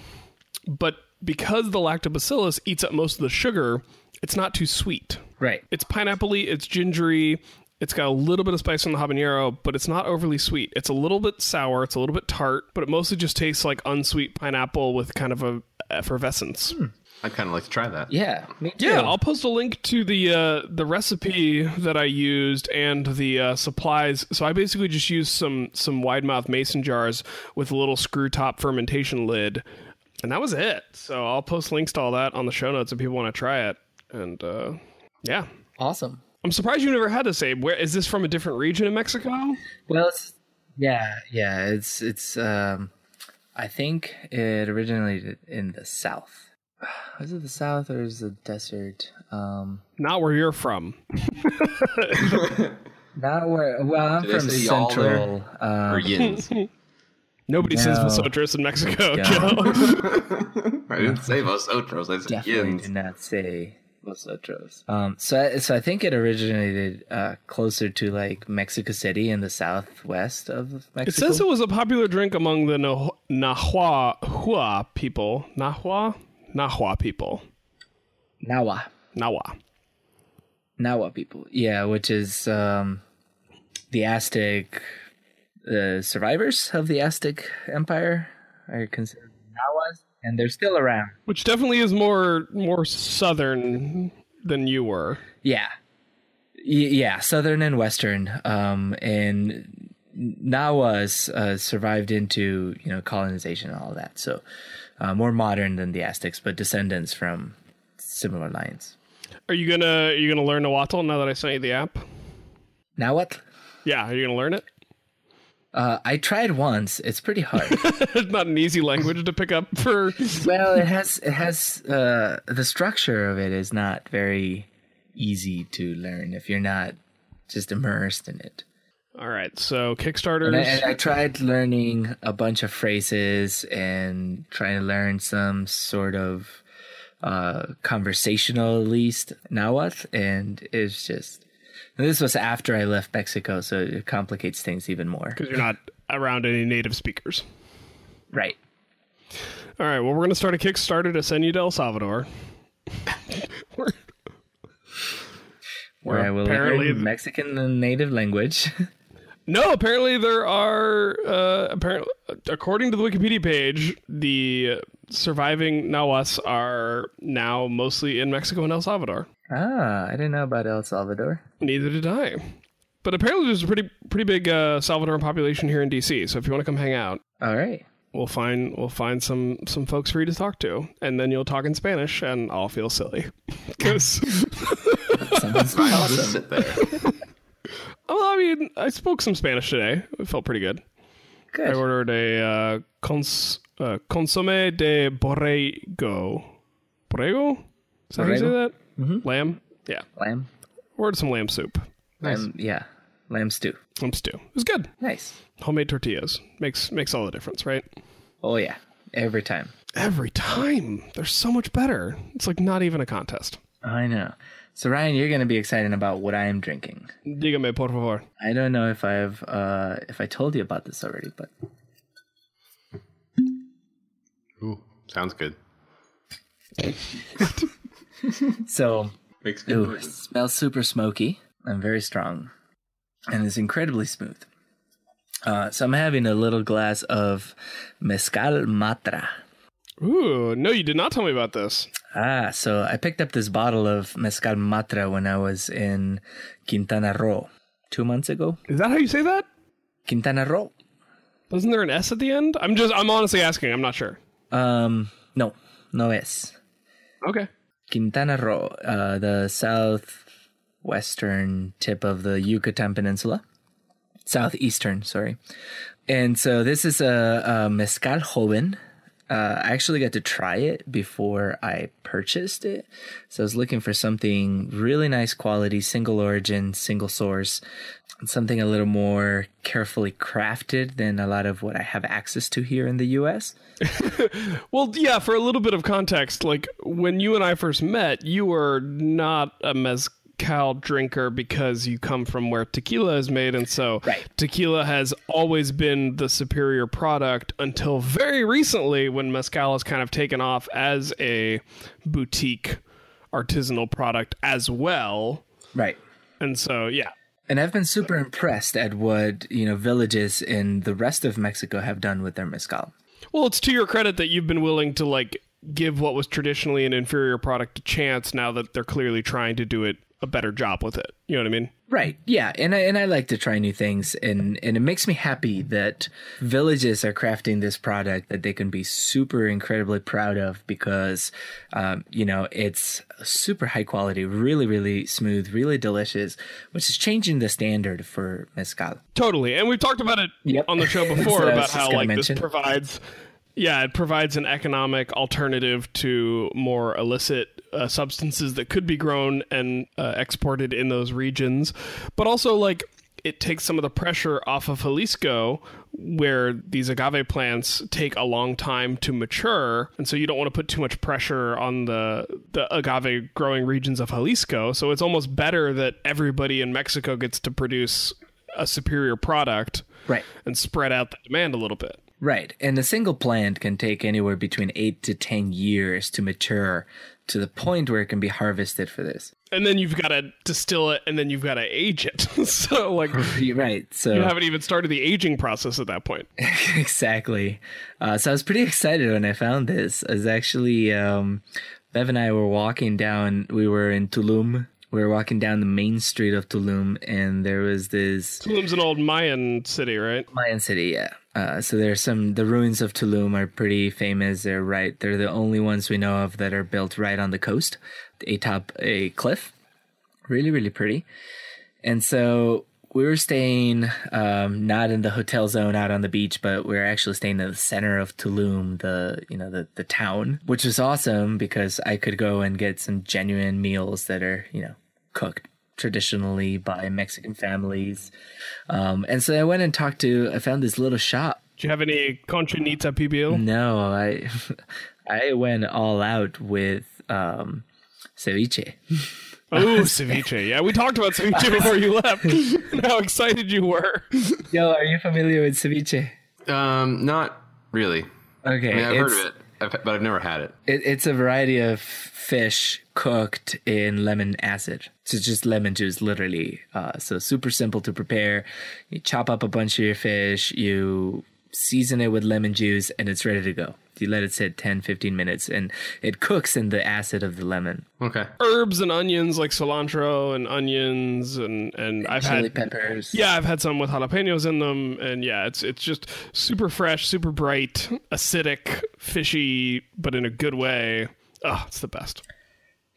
but because the lactobacillus eats up most of the sugar, it's not too sweet Right. it's pineapple-y, it's gingery, it's got a little bit of spice from the habanero, but it's not overly sweet. It's a little bit sour, it's a little bit tart, but it mostly just tastes like unsweet pineapple with kind of a effervescence. I'd kind of like to try that. Yeah. Me too. Yeah, I'll post a link to the uh, the recipe that I used and the uh, supplies. So I basically just used some some wide mouth mason jars with a little screw top fermentation lid, and that was it. So I'll post links to all that on the show notes if people want to try it. And uh, yeah, awesome. I'm surprised you never had this, Abe. Where is this from a different region in Mexico? Well, it's, yeah, yeah. It's it's. Um, I think it originated in the south. [SIGHS] Is it the south or is it the desert? Um, Not where you're from. [LAUGHS] not where. Well, I'm Did they from say y'all there? central. Or Um, yins. Nobody says No. Vosotros in Mexico, Yeah. [LAUGHS] Joe. [LAUGHS] I didn't say vosotros. I said definitely yins. do not say vosotros. Um, so so I think it originated uh, closer to like Mexico City in the southwest of Mexico. It says it was a popular drink among the Nah- Nahua people. Nahua? Nahua people. Nahua. Nahua. Nahua people. Yeah, which is um, the Aztec uh, survivors of the Aztec Empire are considered Nahuas, and they're still around. Which definitely is more more southern than you were. Yeah, yeah, southern and western, um, and Nahuas uh, survived into you know colonization and all that. So uh, more modern than the Aztecs, but descendants from similar lines. Are you gonna are you gonna learn Nahuatl now that I sent you the app? Now what? Yeah, are you gonna learn it? Uh, I tried once. It's pretty hard. [LAUGHS] It's not an easy language to pick up for. well, it has it has uh, the structure of it is not very easy to learn if you're not just immersed in it. All right, so Kickstarters. And I, and I tried learning a bunch of phrases and trying to learn some sort of uh, conversational, at least Nahuatl, and it's just. And this was after I left Mexico, so it complicates things even more. because you're not around any native speakers. Right. All right, well, we're going to start a Kickstarter to send you to El Salvador. We're- [LAUGHS] Where I will apparently learn Mexican native language. [LAUGHS] no, apparently there are, uh, apparently, according to the Wikipedia page, the surviving Nahuas are now mostly in Mexico and El Salvador. ah, I didn't know about El Salvador. Neither did I. But apparently, there's a pretty pretty big uh, Salvadoran population here in DC. So if you want to come hang out, All right. we'll find we'll find some some folks for you to talk to, and then you'll talk in Spanish, and I'll feel silly [LAUGHS] because Sounds Fine, [LAUGHS] I'll just awesome. sit there. [LAUGHS] well, I mean, I spoke some Spanish today. It felt pretty good. I ordered a uh, cons uh, consomme de borrego. Borrego? Is that how you say Borrego? that? Lamb? Yeah. Lamb. Ordered some lamb soup. Lamb. Yeah. Lamb stew. Lamb stew. It was good. Nice. Homemade tortillas makes makes all the difference, right? Oh yeah. Every time. Every time. They're so much better. It's like not even a contest. I know. So Ryan, you're gonna be excited about what I am drinking. Dígame, por favor. I don't know if I've uh if I told you about this already, but Ooh, sounds good. [LAUGHS] so Makes good ooh, it smells super smoky and very strong, and it's incredibly smooth. Uh, so I'm having a little glass of mezcal matra. Ooh, no, you did not tell me about this. Ah, so I picked up this bottle of mezcal matra when I was in Quintana Roo two months ago. Is that how you say that? Quintana Roo. Wasn't there an S at the end? I'm just I'm honestly asking. I'm not sure. Um, no, no es. Okay. Quintana Roo, uh, the southwestern tip of the Yucatan Peninsula. Southeastern, sorry. And so this is a, a mezcal joven. Uh, I actually got to try it before I purchased it. So I was looking for something really nice quality, single origin, single source, something a little more carefully crafted than a lot of what I have access to here in the US. [LAUGHS] Well, yeah, for a little bit of context, like when you and I first met, you were not a mezcal drinker because you come from where tequila is made, and so Right. tequila has always been the superior product until very recently when mezcal has kind of taken off as a boutique artisanal product as well. Right. And so, yeah, And I've been super impressed at what, you know, villages in the rest of Mexico have done with their mezcal. Well, it's to your credit that you've been willing to like give what was traditionally an inferior product a chance now that they're clearly trying to do it a better job with it. You know what I mean? Right. Yeah, and I, and I like to try new things and and it makes me happy that villages are crafting this product that they can be super incredibly proud of because um, you know, it's super high quality, really really smooth, really delicious, which is changing the standard for mezcal. Totally. And we've talked about it Yep. on the show [LAUGHS] before about how like mention. this provides yeah, it provides an economic alternative to more illicit uh, substances that could be grown and uh, exported in those regions. But also like it takes some of the pressure off of Jalisco where these agave plants take a long time to mature and so you don't want to put too much pressure on the the agave growing regions of Jalisco so it's almost better that everybody in Mexico gets to produce a superior product Right. and spread out the demand a little bit. Right. And a single plant can take anywhere between 8 to 10 years to mature to the point where it can be harvested for this. And then you've got to distill it and then you've got to age it. [LAUGHS] so like [LAUGHS] Right. So you haven't even started the aging process at that point. [LAUGHS] exactly. Uh, so I was pretty excited when I found this. I was actually, um, Bev and I were walking down, we were in Tulum. We were walking down the main street of Tulum, and there was this Tulum's an old Mayan city, right? Mayan city, yeah. Uh, so there's some, the ruins of Tulum are pretty famous. They're right, they're the only ones we know of that are built right on the coast, atop a cliff. Really, really pretty. And so we were staying um, not in the hotel zone out on the beach, but we were actually staying in the center of Tulum, the you know the the town, which was awesome because I could go and get some genuine meals that are you know cooked traditionally by Mexican families. Um, and so I went and talked to. I found this little shop. Do you have any cochinita pibil? No, I [LAUGHS] I went all out with um, ceviche. Oh, [LAUGHS] ceviche. Yeah, we talked about ceviche before you left. and [LAUGHS] how excited you were. Yo, are you familiar with ceviche? Um, not really. Okay, I mean, I've heard of it, I've, but I've never had it. It, it's a variety of fish cooked in lemon acid. So it's just lemon juice, literally. Uh, so super simple to prepare. You chop up a bunch of your fish, you season it with lemon juice, and it's ready to go. You let it sit 10, 15 minutes, and it cooks in the acid of the lemon. Okay. Herbs and onions like cilantro and onions and and I've Chili had peppers. yeah, I've had some with jalapenos in them, and yeah, it's it's just super fresh, super bright, acidic, fishy, but in a good way. Oh, it's the best.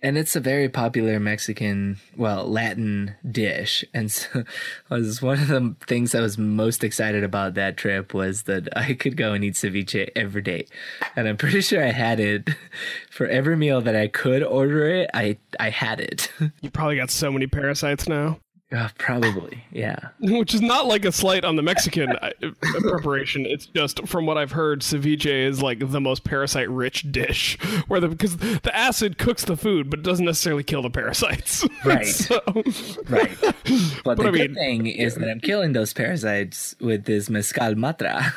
And it's a very popular Mexican, well, Latin dish. And so [LAUGHS] was one of the things I was most excited about that trip was that [LAUGHS] I could go and eat ceviche every day. And I'm pretty sure I had it [LAUGHS] for every meal that I could order it. I, I had it. You probably got so many parasites now, Uh, probably. Yeah. [LAUGHS] which is not like a slight on the Mexican uh, preparation. It's just from what I've heard, ceviche is like the most parasite-rich dish, [LAUGHS] where the because the acid cooks the food, but it doesn't necessarily kill the parasites. [LAUGHS] Right. so, Right. But, the I good mean- thing is that I'm killing those parasites with this mezcal matra.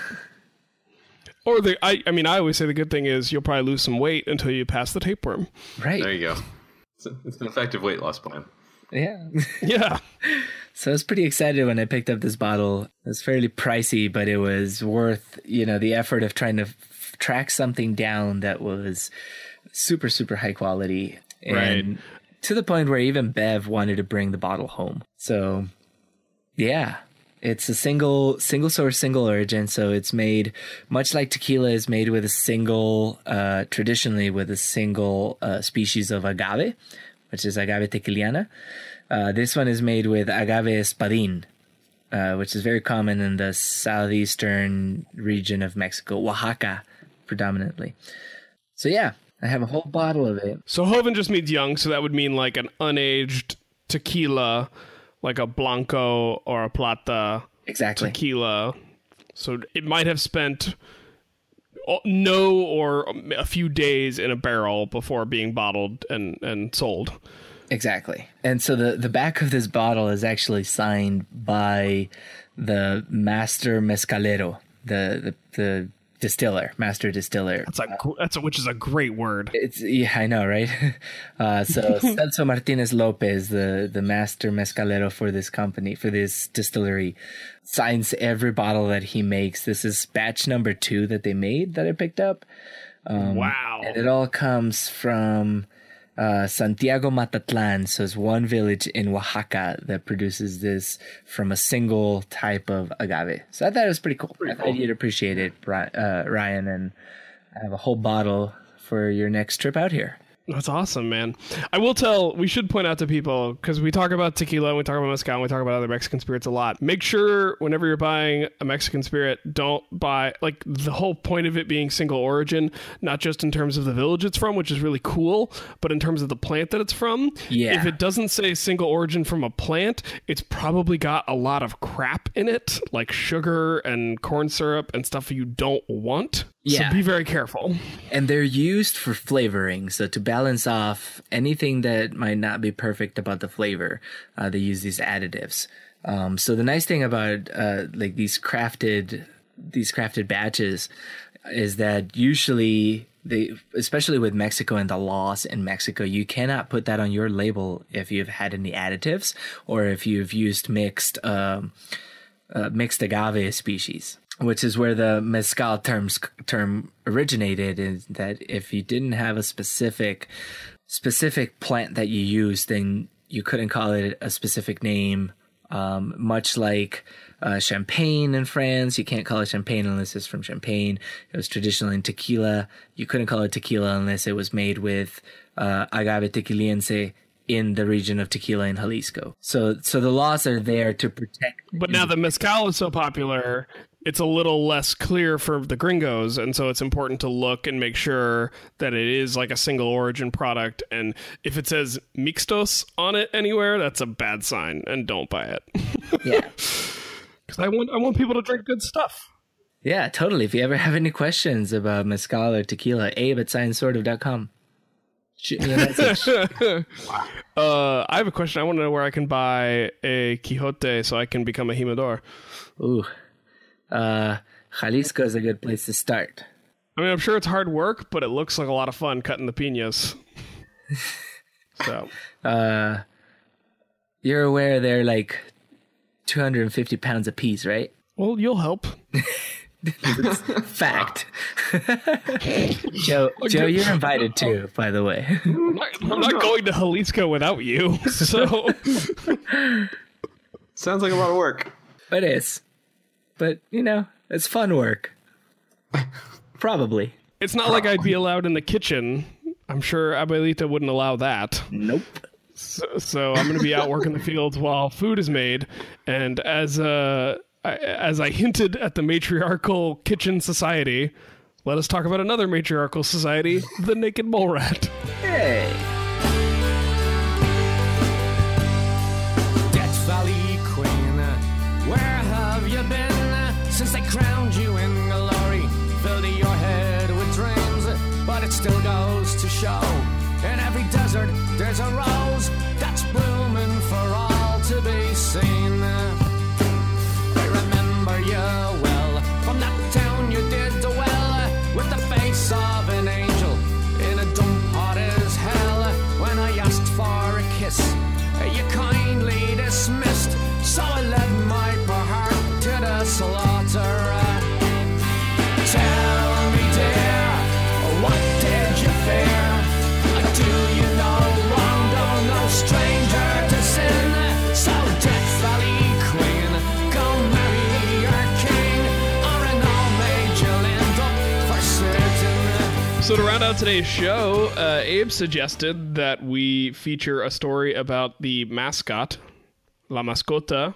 or the I, I mean, I always say the good thing is you'll probably lose some weight until you pass the tapeworm. right. There you go. It's, a, it's an effective weight loss plan. Yeah. [LAUGHS] Yeah. So I was pretty excited when I picked up this bottle. It was fairly pricey, but it was worth, you know, the effort of trying to f- track something down that was super, super high quality. And Right. to the point where even Bev wanted to bring the bottle home. So yeah, it's a single, single source, single origin. So it's made much like tequila is made with a single, uh, traditionally with a single uh, species of agave, which is agave tequiliana. Uh, this one is made with agave espadin, uh, which is very common in the southeastern region of Mexico, Oaxaca, predominantly. So yeah, I have a whole bottle of it. So Joven just means young, so that would mean like an unaged tequila, like a blanco or a plata Exactly. tequila. So it might have spent no or a few days in a barrel before being bottled and and sold. Exactly. And so the, the back of this bottle is actually signed by the master mezcalero, the, the, the distiller, master distiller. That's a that's a, which is a great word. It's yeah, I know, right? [LAUGHS] Uh, so [LAUGHS] Celso Martinez Lopez, the the master mezcalero for this company, for this distillery, signs every bottle that he makes. This is batch number two that they made that I picked up, wow. and it all comes from uh, Santiago Matatlan. So it's one village in Oaxaca that produces this from a single type of agave. So I thought it was pretty cool. I thought you'd appreciate it, uh, Ryan, and I have a whole bottle for your next trip out here. That's awesome, man. I will tell, we should point out to people, because we talk about tequila, and we talk about mezcal, and we talk about other Mexican spirits a lot. Make sure whenever you're buying a Mexican spirit, don't buy, like, the whole point of it being single origin, not just in terms of the village it's from, which is really cool, but in terms of the plant that it's from. Yeah. If it doesn't say single origin from a plant, it's probably got a lot of crap in it, like sugar and corn syrup and stuff you don't want. Yeah. So be very careful. and they're used for flavoring so to balance off anything that might not be perfect about the flavor uh, they use these additives um, so the nice thing about uh, like these crafted these crafted batches is that usually they especially with mexico and the laws in mexico you cannot put that on your label if you've had any additives or if you've used mixed um, uh, mixed agave species, which is where the mezcal terms term originated. Is that if you didn't have a specific specific plant that you used, then you couldn't call it a specific name. Um, much like uh, champagne in France, you can't call it champagne unless it's from Champagne. It was traditionally in tequila. You couldn't call it tequila unless it was made with uh, agave tequiliense in the region of Tequila and Jalisco. So so the laws are there to protect. But now that mezcal is so popular, it's a little less clear for the gringos, and so it's important to look and make sure that it is like a single origin product. And if it says mixtos on it anywhere, that's a bad sign, and don't buy it. [LAUGHS] Yeah. Because I want I want people to drink good stuff. Yeah, totally. If you ever have any questions about mezcal or tequila, abe at sciencesortof.com. Shoot me a message. Uh, I have a question. I want to know where I can buy a Quixote so I can become a Jimador. Ooh. Uh, Jalisco is a good place to start. I mean, I'm sure it's hard work, but it looks like a lot of fun cutting the pinas. [LAUGHS] so, Uh, you're aware they're like 250 pounds a piece, right? well, you'll help. [LAUGHS] [LAUGHS] Fact. [LAUGHS] Joe, Joe, you're invited too, by the way. I'm not, I'm not [LAUGHS] going to Jalisco without you. So, Sounds like a lot of work. it is. But, you know, it's fun work. Probably. it's not like I'd be allowed in the kitchen. I'm sure Abuelita wouldn't allow that. Nope. So, so I'm going to be out working the fields while food is made. And as uh, I, as I hinted at the matriarchal kitchen society, let us talk about another matriarchal society, the Naked Mole Rat. Hey. Death Valley Queen, where have you been since they crowned you in glory? Filled your head with dreams, but it still goes So to round out today's show, uh, Abe suggested that we feature a story about the mascot, La Mascota,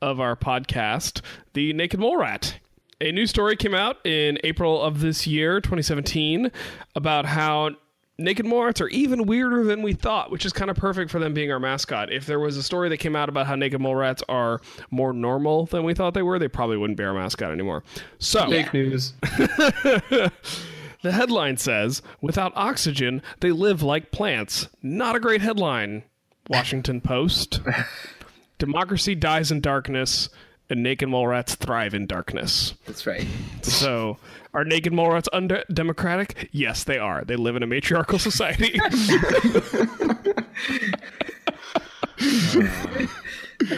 of our podcast, the Naked Mole Rat. A new story came out in April of this year, 2017, about how naked mole rats are even weirder than we thought, which is kind of perfect for them being our mascot. If there was a story that came out about how naked mole rats are more normal than we thought they were, they probably wouldn't be our mascot anymore. So, Fake news. [LAUGHS] the headline says, without oxygen, they live like plants. Not a great headline. Washington Post. [LAUGHS] Democracy dies in darkness, and naked mole rats thrive in darkness. That's right. So, are naked mole rats undemocratic? Yes, they are. They live in a matriarchal society. [LAUGHS] [LAUGHS] Uh,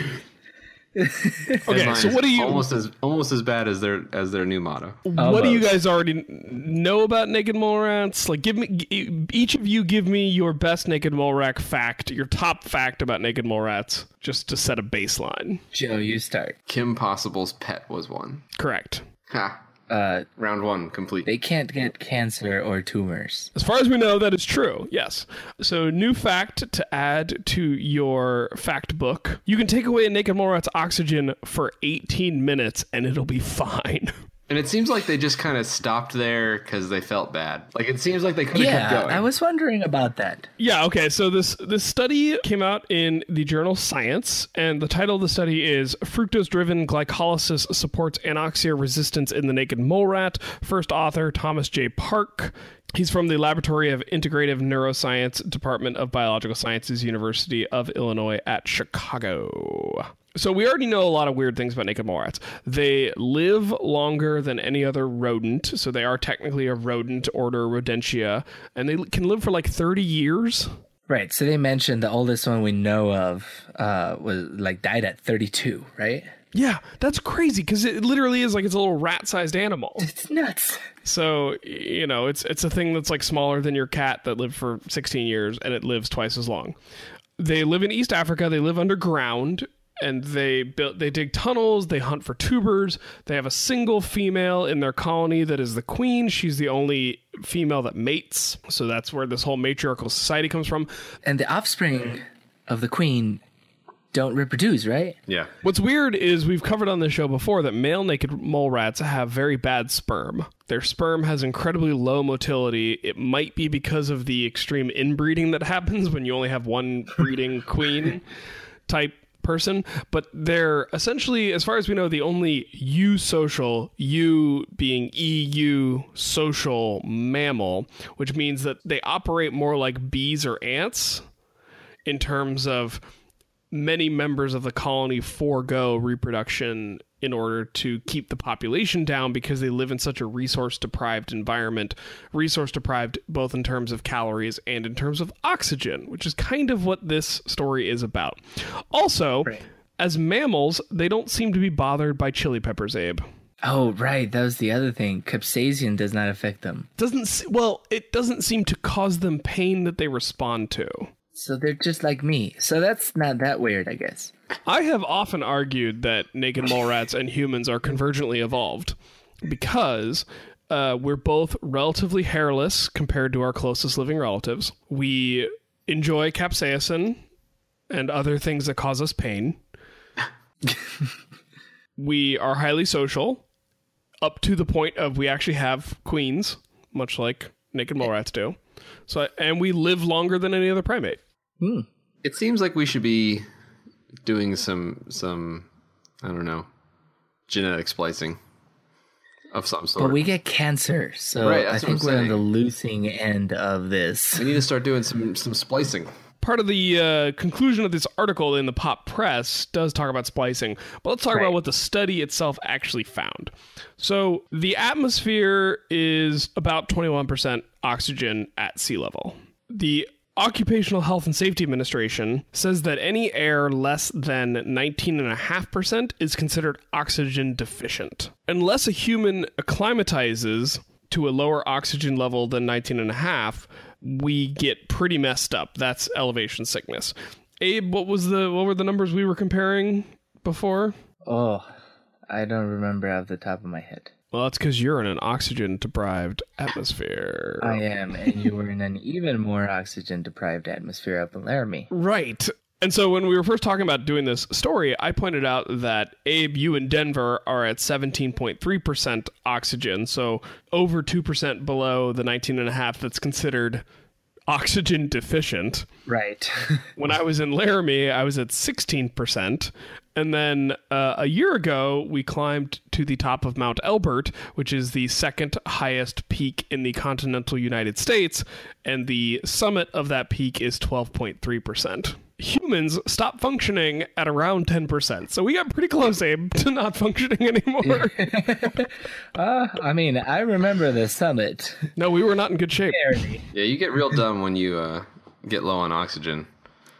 okay, so what do you almost as almost as bad as their as their new motto? what do you guys already know about naked mole rats? Like, give me each of you give me your best naked mole rat fact, your top fact about naked mole rats, just to set a baseline. Joe, you start. Kim Possible's pet was one. Correct. Ha. Uh, Round one complete. they can't get cancer or tumors. As far as we know, that is true. Yes. So, new fact to add to your fact book: you can take away a naked mole rat's oxygen for 18 minutes, and it'll be fine. [LAUGHS] And it seems like they just kind of stopped there because they felt bad. Like it seems like they could have Yeah, kept going. I was wondering about that. Yeah, okay. So this this study came out in the journal Science, and the title of the study is Fructose-driven glycolysis supports anoxia resistance in the naked mole rat. First author Thomas J. Park. He's from the Laboratory of Integrative Neuroscience, Department of Biological Sciences, University of Illinois at Chicago. So we already know a lot of weird things about naked mole rats. They live longer than any other rodent, so they are technically a rodent order Rodentia, and they can live for like 30 years. Right. So they mentioned the oldest one we know of uh, was like died at 32, right? Yeah, that's crazy because it literally is like it's a little rat-sized animal. It's nuts. So you know, it's it's a thing that's like smaller than your cat that lived for 16 years and it lives twice as long. They live in East Africa. They live underground, and they build they dig tunnels they hunt for tubers they have a single female in their colony that is the queen she's the only female that mates so that's where this whole matriarchal society comes from And the offspring of the queen don't reproduce, right? Yeah. What's weird is we've covered on this show before that male naked mole rats have very bad sperm. Their sperm has incredibly low motility. It might be because of the extreme inbreeding that [LAUGHS] happens when you only have one breeding queen type person, but they're essentially, as far as we know, the only you social eu being EU social mammal, which means that they operate more like bees or ants in terms of many members of the colony forego reproduction in order to keep the population down because they live in such a resource deprived environment, resource deprived both in terms of calories and in terms of oxygen, which is kind of what this story is about. Also, as mammals, they don't seem to be bothered by chili peppers, Abe. Oh, right. That was the other thing. Capsaicin does not affect them. Doesn't se- well, it doesn't seem to cause them pain that they respond to. So they're just like me. So that's not that weird, I guess. I have often argued that naked mole rats and humans are convergently evolved because uh, we're both relatively hairless compared to our closest living relatives. We enjoy capsaicin and other things that cause us pain. [LAUGHS] we are highly social up to the point of we actually have queens, much like naked mole rats do. So, and we live longer than any other primate. It seems like we should be doing some some I don't know genetic splicing of some sort. But we get cancer. So Right, I that's what I'm think we're on the losing end of this. we need to start doing some some splicing. part of the uh, conclusion of this article in the pop press does talk about splicing, but let's talk about what the study itself actually found. So, the atmosphere is about 21% oxygen at sea level. The Occupational Health and Safety Administration says that any air less than 19.5% is considered oxygen deficient. Unless a human acclimatizes to a lower oxygen level than 19.5, we get pretty messed up. That's elevation sickness. Abe, what was the what were the numbers we were comparing before? Oh, I don't remember off the top of my head. Well, that's because you're in an oxygen deprived atmosphere. I am, and you were in an even more oxygen deprived atmosphere up in Laramie. Right. And so when we were first talking about doing this story, I pointed out that Abe, you and Denver are at 17.3% oxygen, so over 2% below the 19.5 that's considered oxygen deficient. Right. [LAUGHS] When I was in Laramie, I was at 16%. And then uh, a year ago, we climbed to the top of Mount Elbert, which is the second highest peak in the continental United States. And the summit of that peak is 12.3%. Humans stop functioning at around 10%. So we got pretty close, Abe, [LAUGHS] to not functioning anymore. [LAUGHS] uh, I mean, I remember the summit. no, we were not in good shape. Yeah, you get real dumb when you uh, get low on oxygen.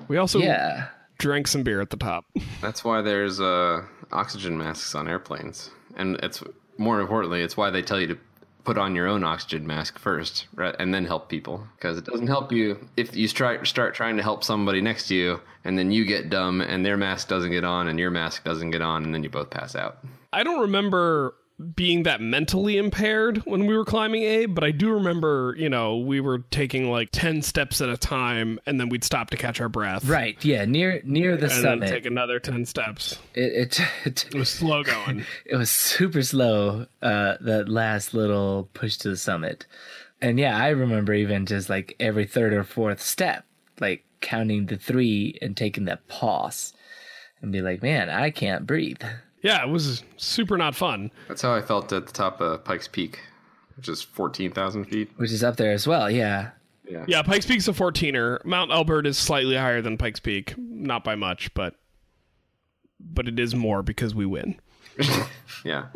We also Yeah. Drank some beer at the top. That's why there's uh, oxygen masks on airplanes, and it's more importantly, it's why they tell you to put on your own oxygen mask first, right, and then help people because it doesn't help you if you start trying to help somebody next to you, and then you get dumb, and their mask doesn't get on, and your mask doesn't get on, and then you both pass out. I don't remember being that mentally impaired when we were climbing Abe, but I do remember, you know, we were taking like 10 steps at a time and then we'd stop to catch our breath. Right. Yeah. Near near the And summit. take another 10 steps. it, it it It was slow going. [LAUGHS] it was super slow. Uh, that last little push to the summit, and yeah, I remember even just like every third or fourth step, like counting the three and taking that pause, and be like, man, I can't breathe. Yeah, it was super not fun. That's how I felt at the top of Pikes Peak, which is fourteen thousand feet. Which is up there as well. Yeah. Yeah. Yeah, Pikes Peak's a 14er. Mount Elbert is slightly higher than Pikes Peak. Not by much, but but it is more because we win. [LAUGHS] Yeah,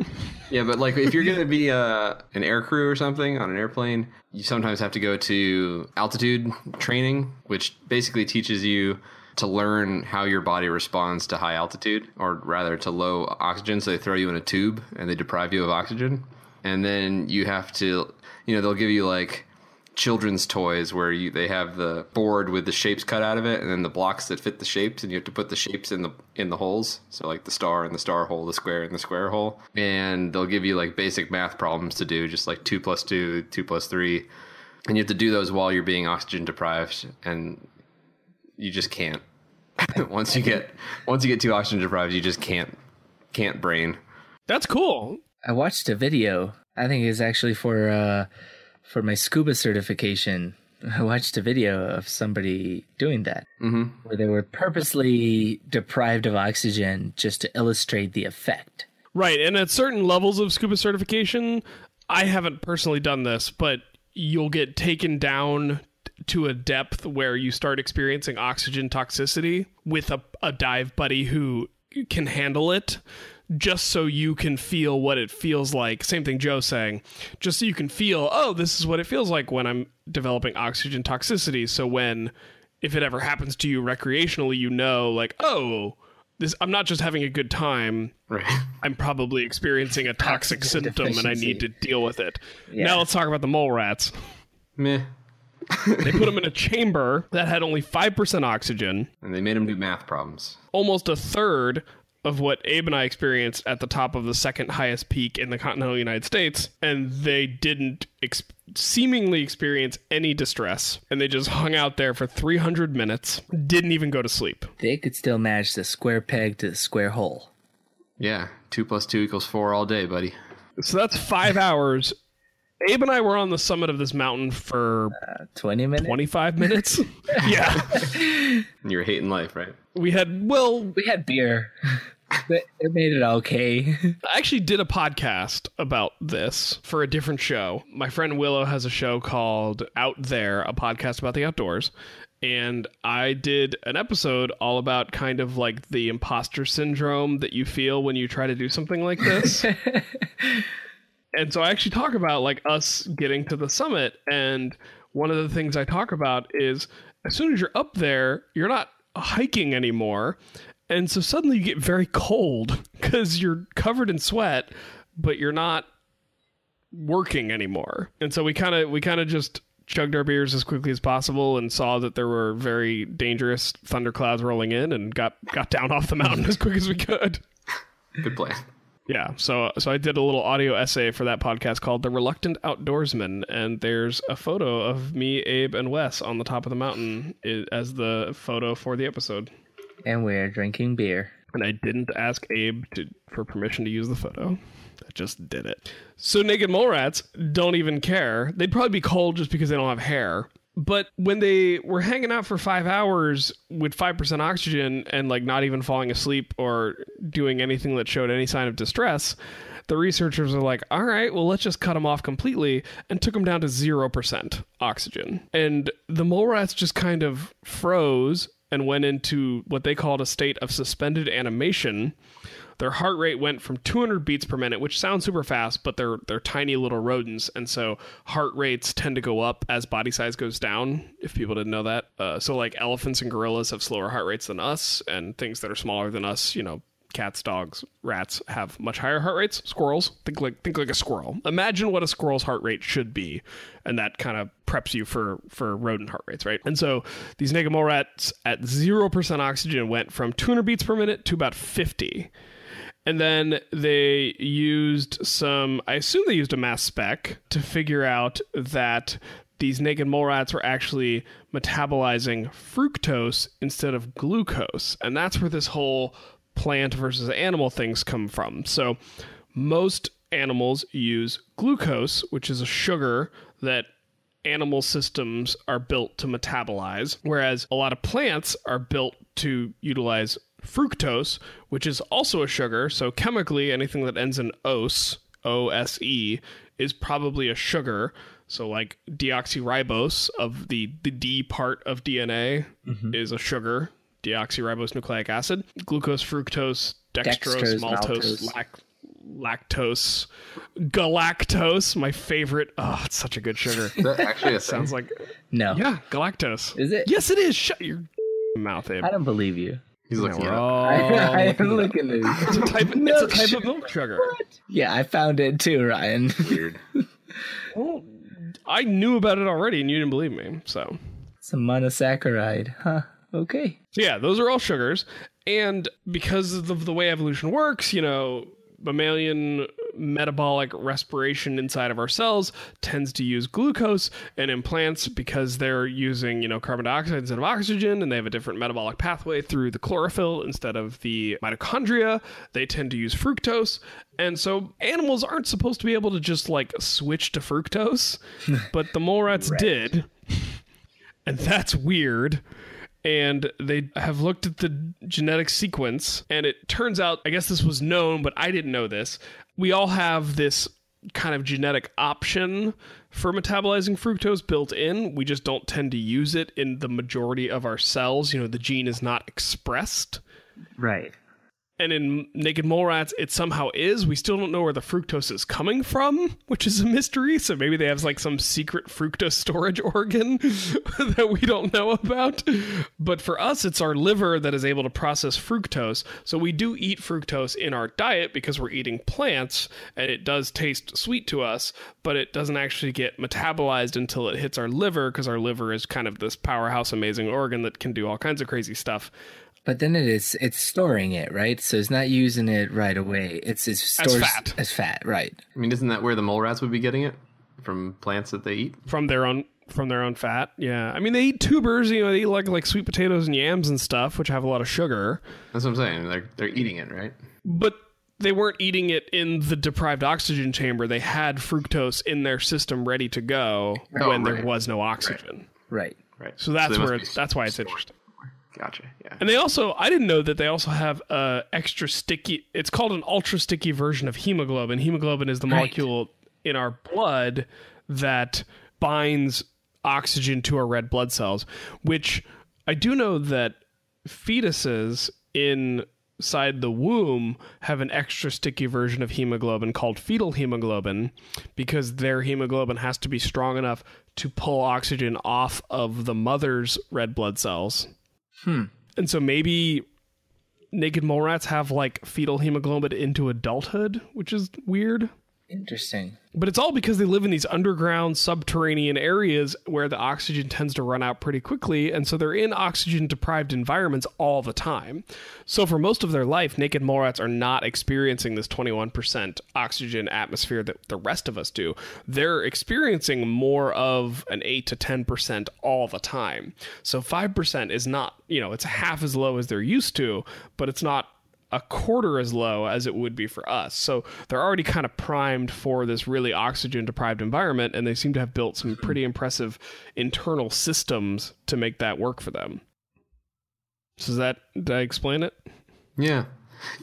yeah, but like if you're gonna be uh, an air crew or something on an airplane, you sometimes have to go to altitude training, which basically teaches you to learn how your body responds to high altitude, or rather to low oxygen. So they throw you in a tube and they deprive you of oxygen, and then you have to, you know, they'll give you like children's toys where you they have the board with the shapes cut out of it and then the blocks that fit the shapes and you have to put the shapes in the in the holes. So like the star in the star hole the square in the square hole. And they'll give you like basic math problems to do just like 2 plus 2 2 plus 3 and you have to do those while you're being oxygen deprived. And you just can't [LAUGHS] once you get once you get too oxygen deprived you just can't can't brain That's cool. I watched a video. I think it was actually for uh, for my scuba certification. [LAUGHS] I watched a video of somebody doing that, mm-hmm. where they were purposely deprived of oxygen just to illustrate the effect. Right, and at certain levels of scuba certification, I haven't personally done this, but you'll get taken down to a depth where you start experiencing oxygen toxicity with a, a dive buddy who can handle it just so you can feel what it feels like. Same thing joe's saying just so you can feel oh this is what it feels like when i'm developing oxygen toxicity. So when if it ever happens to you recreationally you know like oh this i'm not just having a good time. Right. [LAUGHS] I'm probably experiencing a toxic symptom and i need to deal with it. Yeah. now let's talk about the mole rats. Meh they put them in a chamber that had only 5% oxygen and they made him do math problems almost a third of what Abe and I experienced at the top of the second highest peak in the continental United States, and they didn't ex- seemingly experience any distress, and they just hung out there for 300 minutes, didn't even go to sleep. They could still match the square peg to the square hole. yeah 2 plus 2 equals 4 all day buddy So that's five hours. Abe and I were on the summit of this mountain for uh, Twenty minutes. 25 minutes. [LAUGHS] yeah. you're hating life right We had, well, We had beer, but it made it okay. [LAUGHS] I actually did a podcast about this for a different show. My friend Willow has a show called Out There, a podcast about the outdoors. And I did an episode all about kind of like the imposter syndrome that you feel when you try to do something like this. [LAUGHS] and so I actually talk about like us getting to the summit. And one of the things I talk about is as soon as you're up there, you're not hiking anymore. And so suddenly you get very cold [LAUGHS] because you're covered in sweat, but you're not working anymore. And so we kind of we kind of just chugged our beers as quickly as possible and saw that there were very dangerous thunderclouds rolling in and got got down off the mountain [LAUGHS] as quick as we could. good plan Yeah, so so I did a little audio essay for that podcast called "The Reluctant Outdoorsman," and there's a photo of me, Abe, and Wes on the top of the mountain as the photo for the episode. and we're drinking beer. And I didn't ask Abe to, for permission to use the photo. I just did it. So naked mole rats don't even care. They'd probably be cold just because they don't have hair. But when they were hanging out for five hours with 5% oxygen and like not even falling asleep or doing anything that showed any sign of distress, the researchers are like, all right, well, let's just cut them off completely and took them down to 0% oxygen. And the mole rats just kind of froze and went into what they called a state of suspended animation. Their heart rate went from 200 beats per minute, which sounds super fast, but they're they're tiny little rodents, and so heart rates tend to go up as body size goes down. If people didn't know that, uh, so like elephants and gorillas have slower heart rates than us, and things that are smaller than us, you know, cats, dogs, rats have much higher heart rates. Squirrels, think like think like a squirrel. Imagine what a squirrel's heart rate should be, and that kind of preps you for for rodent heart rates, right? And so these mole rats at zero percent oxygen went from 200 beats per minute to about 50. And then they used some, I assume they used a mass spec to figure out that these naked mole rats were actually metabolizing fructose instead of glucose. And that's where this whole plant versus animal things come from. So most animals use glucose, which is a sugar that animal systems are built to metabolize, whereas a lot of plants are built to utilize fructose, which is also a sugar. So chemically, anything that ends in ose, O S E, is probably a sugar. So like deoxyribose of the the D part of DNA mm-hmm. is a sugar. Deoxyribose nucleic acid, glucose, fructose, dextrose, Dextrose, maltose, maltose. lac- lactose, galactose, my favorite. Oh, it's such a good sugar. Is that actually a [LAUGHS] Sounds like No, yeah, galactose. Is it? Yes, it is. Shut your [LAUGHS] mouth, Abe. I don't believe you. He's looking We're it up. all [LAUGHS] I am looking looking at It's a type. it's a type of [LAUGHS] milk sugar. What? Yeah, I found it too, Ryan. Weird. [LAUGHS] Well, I knew about it already, and you didn't believe me. So, It's a monosaccharide. Huh. Okay. so yeah, those are all sugars. And because of the, the way evolution works, you know, mammalian metabolic respiration inside of our cells tends to use glucose and in plants because they're using you know carbon dioxide instead of oxygen and they have a different metabolic pathway through the chlorophyll instead of the mitochondria. They tend to use fructose. And so animals aren't supposed to be able to just like switch to fructose [LAUGHS] but the mole rats did. And that's weird and they have looked at the genetic sequence and it turns out i guess this was known but i didn't know this we all have this kind of genetic option for metabolizing fructose built in. We just don't tend to use it in the majority of our cells. You know the gene is not expressed. Right. And in naked mole rats it somehow is. We still don't know where the fructose is coming from which is a mystery. So maybe they have like some secret fructose storage [LAUGHS] organ [LAUGHS] that we don't know about. But for us it's our liver that is able to process fructose. So we do eat fructose in our diet because we're eating plants and it does taste sweet to us but it doesn't actually get metabolized until it hits our liver because our liver is kind of this powerhouse amazing organ that can do all kinds of crazy stuff But then it is it's storing it, right? So it's not using it right away. It's it's stores fat. as fat, right? I mean, isn't that where the mole rats would be getting it from plants that they eat? from their own from their own fat. Yeah, I mean they eat tubers. You know, they eat like like sweet potatoes and yams and stuff, which have a lot of sugar. That's what I'm saying. They're they're eating it, right? But they weren't eating it in the deprived oxygen chamber. They had fructose in their system ready to go Oh, when there was no oxygen. Right. Right. So that's they must where be that's why it's stored interesting. Gotcha. Yeah. And they also, I didn't know that they also have a extra sticky. It's called an ultra sticky version of hemoglobin. Hemoglobin is the molecule in our blood that binds oxygen to our red blood cells. Which I do know that fetuses inside the womb have an extra sticky version of hemoglobin called fetal hemoglobin because their hemoglobin has to be strong enough to pull oxygen off of the mother's red blood cells. Hmm. And so maybe naked mole rats have like fetal hemoglobin into adulthood, which is weird. Interesting. But it's all because they live in these underground subterranean areas where the oxygen tends to run out pretty quickly. And so they're in oxygen deprived environments all the time. So for most of their life, naked mole rats are not experiencing this 21% oxygen atmosphere that the rest of us do. They're experiencing more of an 8 to 10% all the time. So 5% is not, you know, it's half as low as they're used to, but it's not a quarter as low as it would be for us. So they're already kind of primed for this really oxygen deprived environment, and they seem to have built some pretty impressive internal systems to make that work for them. So is that did I explain it? Yeah,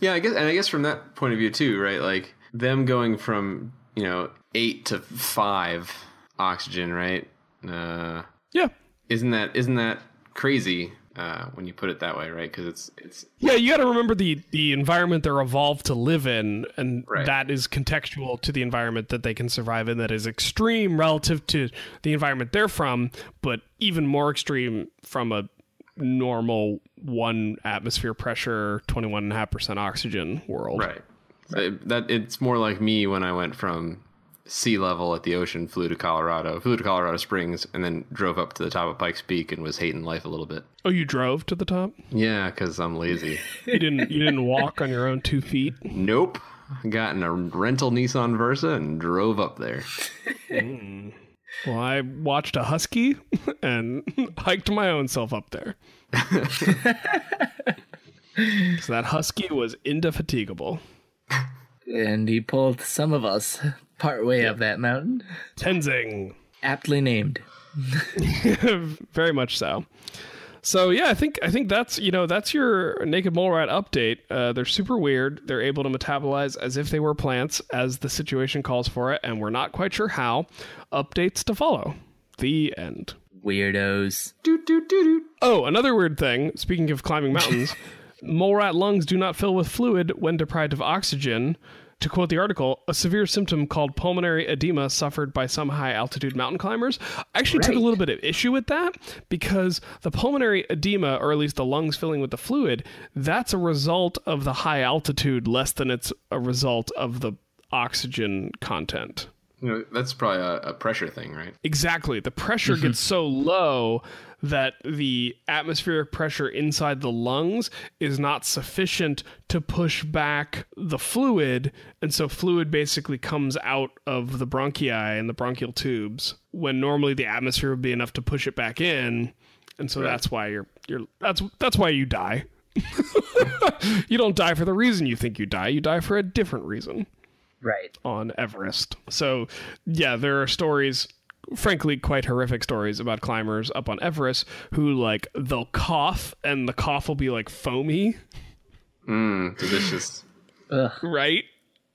yeah. I guess, and I guess from that point of view too, right? Like them going from you know eight to five oxygen, right? Uh, Yeah. isn't that isn't that crazy uh, when you put it that way, right? Because it's it's Yeah, you got to remember the the environment they're evolved to live in, and Right. that is contextual to the environment that they can survive in. That is extreme relative to the environment they're from, but even more extreme from a normal one atmosphere pressure, twenty one and a half percent oxygen world. right. So that it's more like me when I went from sea level at the ocean, flew to Colorado, flew to Colorado Springs, and then drove up to the top of Pikes Peak and was hating life a little bit. Oh, you drove to the top. Yeah, because I'm lazy. You didn't. You didn't walk on your own two feet. nope. Got in a rental Nissan Versa and drove up there. Hmm. Well, I watched a husky [LAUGHS] and [LAUGHS] hiked my own self up there. [LAUGHS] so that husky was indefatigable. And he pulled some of us part way up that mountain. Tenzing. Aptly named. [LAUGHS] Very much so. So yeah, I think I think that's you know that's your naked mole rat update. Uh, they're super weird. They're able to metabolize as if they were plants, as the situation calls for it, and we're not quite sure how. Updates to follow. The end. Weirdos. Oh, another weird thing. Speaking of climbing mountains, [LAUGHS] mole rat lungs do not fill with fluid when deprived of oxygen. To quote the article, a severe symptom called pulmonary edema suffered by some high altitude mountain climbers. I actually took a little bit of issue with that because the pulmonary edema, or at least the lungs filling with the fluid, that's a result of the high altitude less than it's a result of the oxygen content. You know, that's probably a, a pressure thing, right? Exactly. The pressure mm-hmm. gets so low that the atmospheric pressure inside the lungs is not sufficient to push back the fluid. And so fluid basically comes out of the bronchi and the bronchial tubes when normally the atmosphere would be enough to push it back in. And so that's why you're you're that's that's why you die. [LAUGHS] you don't die for the reason you think you die. You die for a different reason Right. on Everest. So, yeah, there are stories, frankly, quite horrific stories about climbers up on Everest who, like, they'll cough and the cough will be like foamy, Mm, delicious. Right?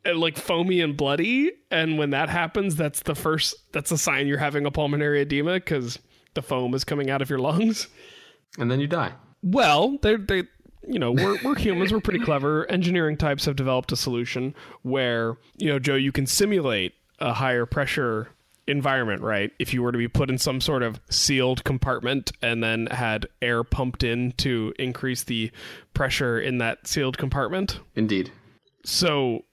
And like foamy and bloody. And when that happens, that's the first, that's a sign you're having a pulmonary edema because the foam is coming out of your lungs. and then you die. Well, they're they you know, we're we're humans, we're pretty clever. Engineering types have developed a solution where, you know, Joe, you can simulate a higher pressure environment, right? If you were to be put in some sort of sealed compartment and then had air pumped in to increase the pressure in that sealed compartment. Indeed. So,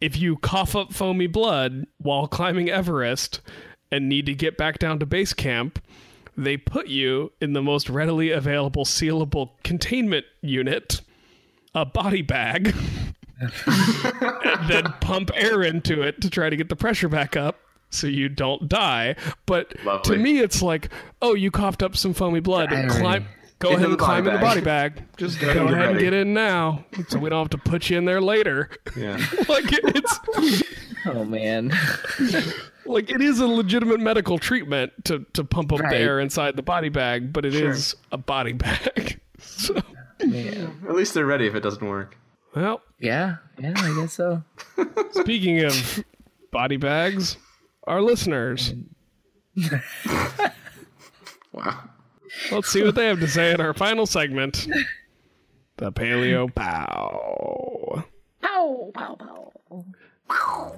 if you cough up foamy blood while climbing Everest and need to get back down to base camp, they put you in the most readily available sealable containment unit, a body bag, and then pump air into it to try to get the pressure back up so you don't die. But Lovely. to me, it's like, oh, you coughed up some foamy blood. Irony. Climb, go Into ahead and climb body in the body bag. bag. Just go and get ahead and get in now, so we don't have to put you in there later. Yeah. [LAUGHS] like it's Oh man. [LAUGHS] like it is a legitimate medical treatment to to pump up Right. the air inside the body bag, but it is Sure. a body bag. [LAUGHS] so, man. At least they're ready if it doesn't work. well, Yeah. Yeah. I guess so. [LAUGHS] speaking of body bags, our listeners, [LAUGHS] Wow. let's see what they have to say in our final segment, the Paleo Pow. Pow. Pow. Pow.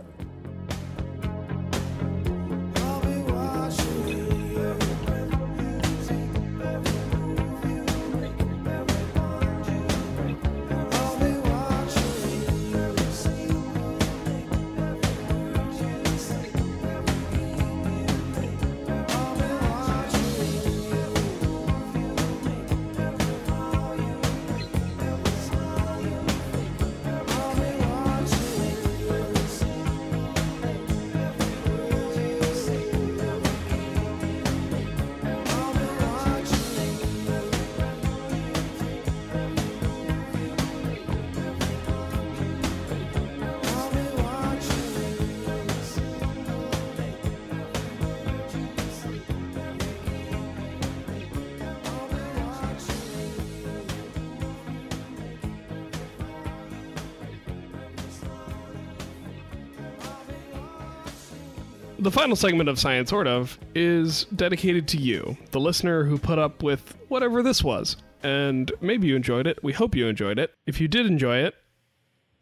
The final segment of Science Sort of is dedicated to you, the listener who put up with whatever this was. And maybe you enjoyed it. We hope you enjoyed it. If you did enjoy it,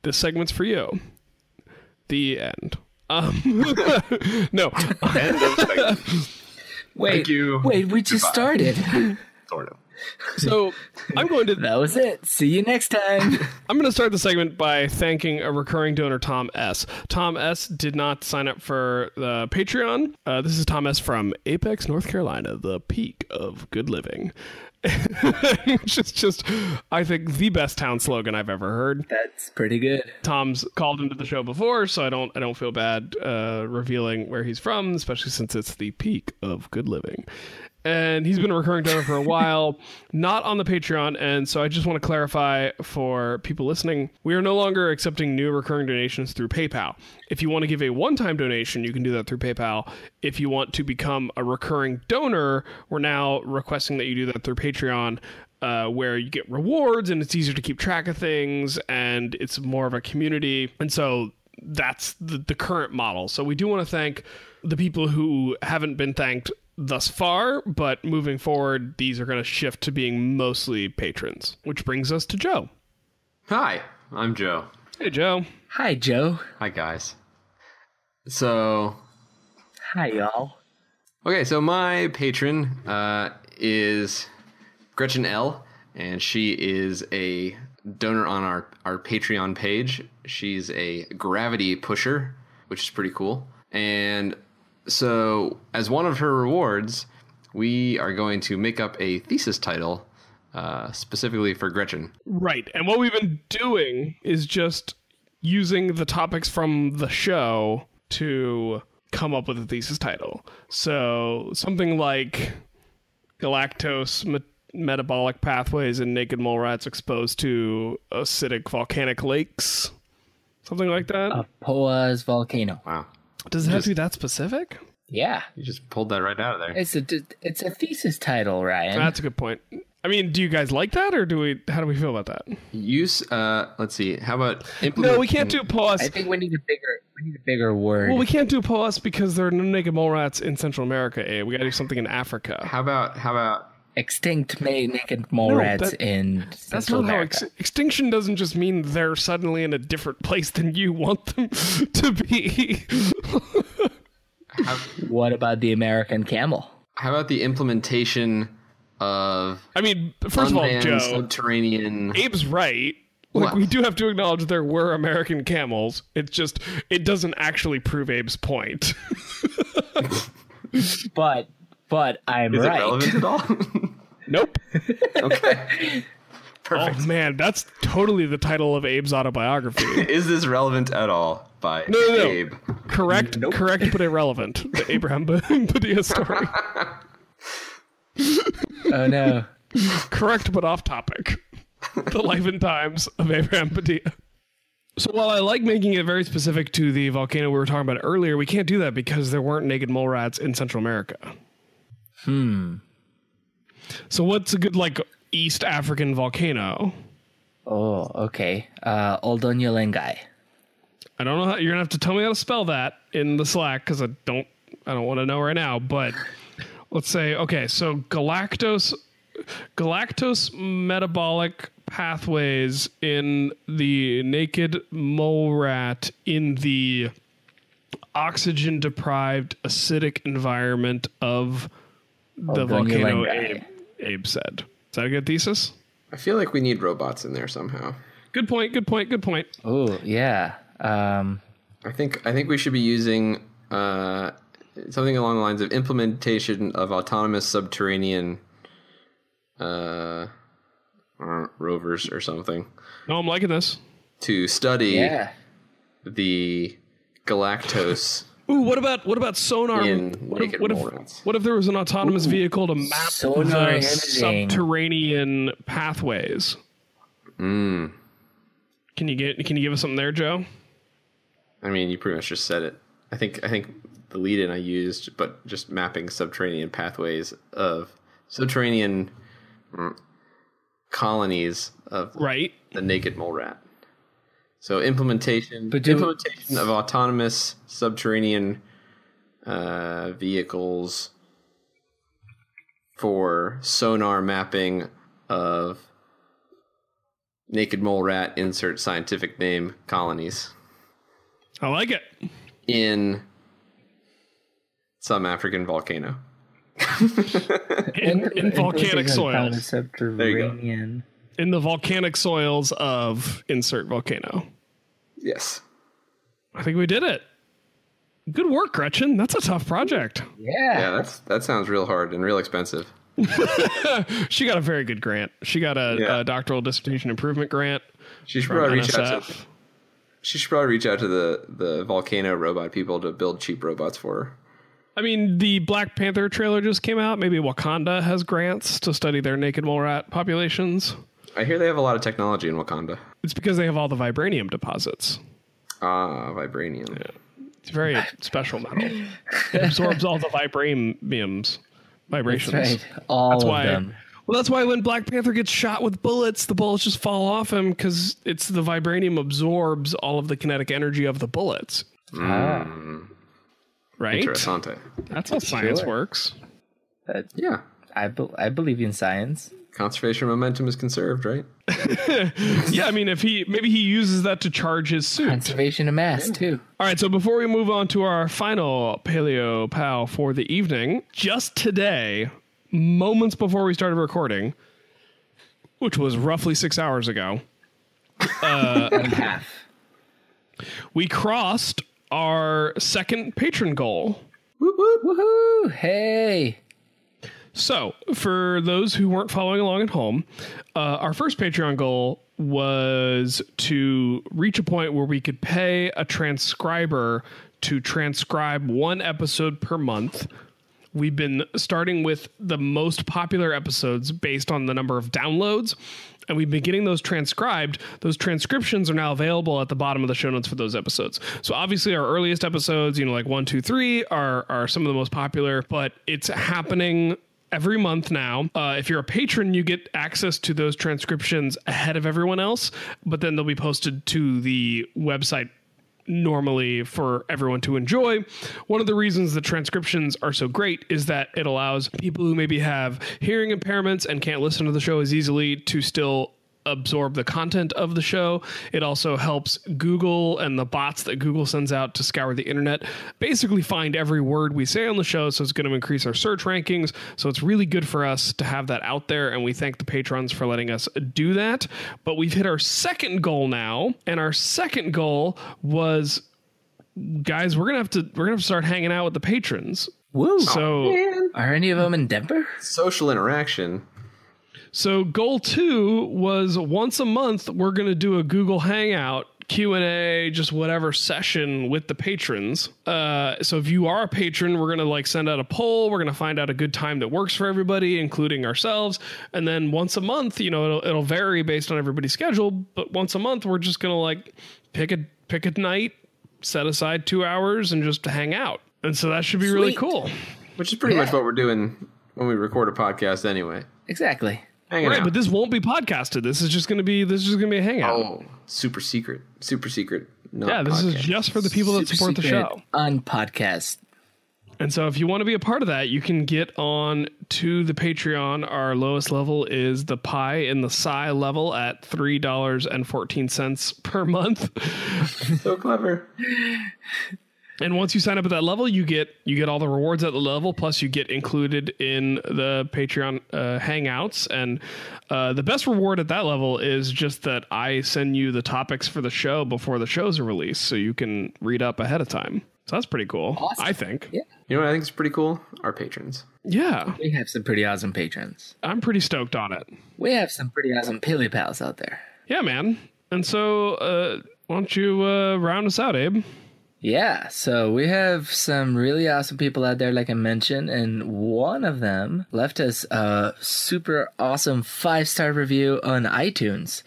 this segment's for you. The end. Um, [LAUGHS] no. End of segment. Wait. you. Wait. We just Goodbye. started. Sort of. So I'm going to [LAUGHS] that was it. See you next time. [LAUGHS] I'm going to start the segment by thanking a recurring donor, Tom S. Tom S. did not sign up for the Patreon. Uh, this is Tom S. from Apex, North Carolina, the peak of good living. [LAUGHS] Which is just, I think, the best town slogan I've ever heard. That's pretty good. Tom's called into the show before, so I don't I don't feel bad uh, revealing where he's from, especially since it's the peak of good living. And he's been a recurring donor for a while, [LAUGHS] not on the Patreon. And so I just want to clarify for people listening we are no longer accepting new recurring donations through PayPal. If you want to give a one time donation, you can do that through PayPal. If you want to become a recurring donor, we're now requesting that you do that through Patreon uh, where you get rewards and it's easier to keep track of things and it's more of a community. And so that's the, the current model. So we do want to thank the people who haven't been thanked thus far, but moving forward, these are going to shift to being mostly patrons, which brings us to Joe. Hi, I'm Joe. Hey, Joe. Hi, Joe. Hi, guys. So, Hi, y'all. okay, so my patron uh, is Gretchen L, and she is a donor on our, our Patreon page. She's a gravity pusher, which is pretty cool. And so, as one of her rewards, we are going to make up a thesis title uh, specifically for Gretchen. Right. And what we've been doing is just using the topics from the show to come up with a thesis title. So something like galactose me- metabolic pathways in naked mole rats exposed to acidic volcanic lakes. Something like that. Uh, Poás volcano. Wow. Does it have to be that specific? Yeah, You just pulled that right out of there. it's a it's a thesis title, Ryan. That's a good point. I mean, do you guys like that, or do we? How do we feel about that? Use, uh, let's see, how about implement? No, we can't do Poás. I think we need a bigger we need a bigger word. Well, we can't do Poás because there are no naked mole rats in Central America. Eh? We got to do something in Africa. How about, how about, Extinct ma- naked mole No, rats that- in That's Central not how America. ex- extinction doesn't just mean they're suddenly in a different place than you want them [LAUGHS] to be. how, what about the American camel? how about the implementation of I mean, first of all, unmanned Joe, subterranean? Abe's right. Like What? we do have to acknowledge there were American camels. It's just it doesn't actually prove Abe's point. [LAUGHS] But but I'm Is right. it relevant at all? [LAUGHS] nope. okay. [LAUGHS] Oh man, that's totally the title of Abe's autobiography. [LAUGHS] Is this relevant at all by No, no, no. Abe? correct, correct, but irrelevant. [LAUGHS] The Abraham Padilla story. Oh no. correct but off topic. the life and times of Abraham Padilla. So while I like making it very specific to the volcano we were talking about earlier, we can't do that because there weren't naked mole rats in Central America. Hmm. So what's a good like East African volcano? Oh, okay. Uh Ol Doinyo Lengai. I don't know how you're gonna have to tell me how to spell that in the Slack because I don't I don't want to know right now. But let's say okay, so galactose galactose metabolic pathways in the naked mole rat in the oxygen deprived acidic environment of the volcano. Abe, Abe said. Is that a good thesis? I feel like we need robots in there somehow. Good point. Good point. Good point. Oh, yeah. Um I think I think we should be using uh, something along the lines of implementation of autonomous subterranean uh, uh, rovers or something No, I'm liking this. to study yeah. the galactose. Ooh, what about what about sonar? In what, if, what, if, what if there was an autonomous vehicle to map sonar the subterranean pathways? Mm. Can you get? Can you give us something there, Joe? I mean, you pretty much just said it. I think I think the lead-in I used, but just mapping subterranean pathways of subterranean mm, colonies of Right. the naked mole rat. So implementation, But do- implementation of autonomous subterranean uh, vehicles for sonar mapping of naked mole rat. Insert scientific name colonies I like it. in some African volcano. In, in volcanic soils. Subterranean. In the volcanic soils of insert volcano. Yes. I think we did it. Good work, Gretchen. That's a tough project. Yeah. Yeah, that's that sounds real hard and real expensive. [LAUGHS] She got a very good grant. She got a, Yeah. a doctoral dissertation improvement grant She should from probably reach out to she should probably reach out to the the volcano robot people to build cheap robots for her. I mean, the Black Panther trailer just came out. Maybe Wakanda has grants to study their naked mole rat populations. I hear they have a lot of technology in Wakanda. It's because they have all the vibranium deposits. Ah, vibranium. It's a very [LAUGHS] special metal. It absorbs all the vibraniums, vibrations. That's right. All That's of why. them. Well, that's why when Black Panther gets shot with bullets, the bullets just fall off him because it's the vibranium absorbs all of the kinetic energy of the bullets. Ah, Right? Interessante. That's how science Sure. works. that, Yeah. I, be- I believe in science. Conservation momentum is conserved, right? [LAUGHS] Yeah, I mean, if he maybe he uses that to charge his suit. Conservation of mass, too. All right, so before we move on to our final Paleo Pow for the evening, just today, moments before we started recording, which was roughly six hours ago, uh, [LAUGHS] And half. we crossed our second patron goal. Woohoo! Hey! So, for those who weren't following along at home, uh, our first Patreon goal was to reach a point where we could pay a transcriber to transcribe one episode per month. We've been starting with the most popular episodes based on the number of downloads, and we've been getting those transcribed. Those transcriptions are now available at the bottom of the show notes for those episodes. So obviously, our earliest episodes, you know, like one, two, three, are are some of the most popular, but it's happening every month now. Uh, if you're a patron, you get access to those transcriptions ahead of everyone else, but then they'll be posted to the website normally for everyone to enjoy. One of the reasons the transcriptions are so great is that it allows people who maybe have hearing impairments and can't listen to the show as easily to still absorb the content of the show. It also helps Google and the bots that Google sends out to scour the internet basically find every word we say on the show. So it's going to increase our search rankings. So it's really good for us to have that out there. And we thank the patrons for letting us do that. But we've hit our second goal now. And our second goal was guys, we're gonna have to we're gonna have to start hanging out with the patrons. Woo! So oh, Are any of them in Denver? Social interaction. So goal two was once a month we're going to do a Google Hangout Q and A, just whatever session with the patrons. Uh, so if you are a patron, we're gonna like send out a poll. We're gonna find out a good time that works for everybody, including ourselves. And then once a month, you know, it'll it'll vary based on everybody's schedule. But once a month, we're just gonna like pick a pick a night, set aside two hours, and just hang out. And so that should be really cool. Which is pretty much what we're doing when we record a podcast anyway. Exactly. Hanging Right, out. but this won't be podcasted. This is just gonna be this is just gonna be a hangout. oh, super secret. Super secret. Not yeah, this is just for the people that support the show. On podcast. And so if you want to be a part of that, you can get on to the Patreon. Our lowest level is the pie in the Psi level at $3.14 per month. so clever. [LAUGHS] And once you sign up at that level, you get you get all the rewards at the level, plus you get included in the Patreon uh, hangouts. And uh, the best reward at that level is just that I send you the topics for the show before the shows are released, so you can read up ahead of time. So that's pretty cool, Awesome. I think. Yeah. You know what I think is pretty cool? Our patrons. Yeah, We have some pretty awesome patrons. I'm pretty stoked on it. We have some pretty awesome Paleo Pals out there. Yeah, man. And so, uh, why don't you uh, round us out, Abe? Yeah, so we have some really awesome people out there, like I mentioned, and one of them left us a super awesome five star review on iTunes.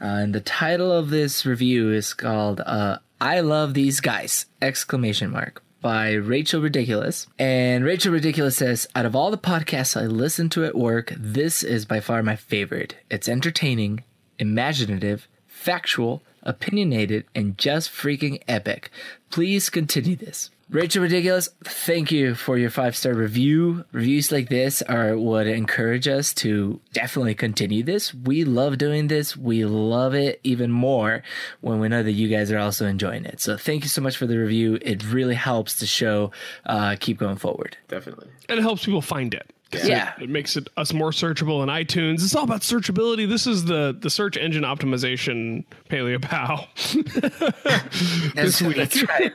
Uh, and the title of this review is called uh, "I Love These Guys!" exclamation mark by Rachel Ridiculous. And Rachel Ridiculous says, "Out of all the podcasts I listen to at work, this is by far my favorite. It's entertaining, imaginative, factual." Opinionated, and just freaking epic. Please continue this. Rachel Ridiculous, thank you for your five star review. Reviews like this are what encourage us to definitely continue this. We love doing this. We love it even more when we know that you guys are also enjoying it. So thank you so much for the review. It really helps the show uh, keep going forward. Definitely. And it helps people find it. 'Cause Yeah. It, it makes it us more searchable in iTunes. It's all about searchability. This is the the search engine optimization paleo pow. [LAUGHS] That's, that's right.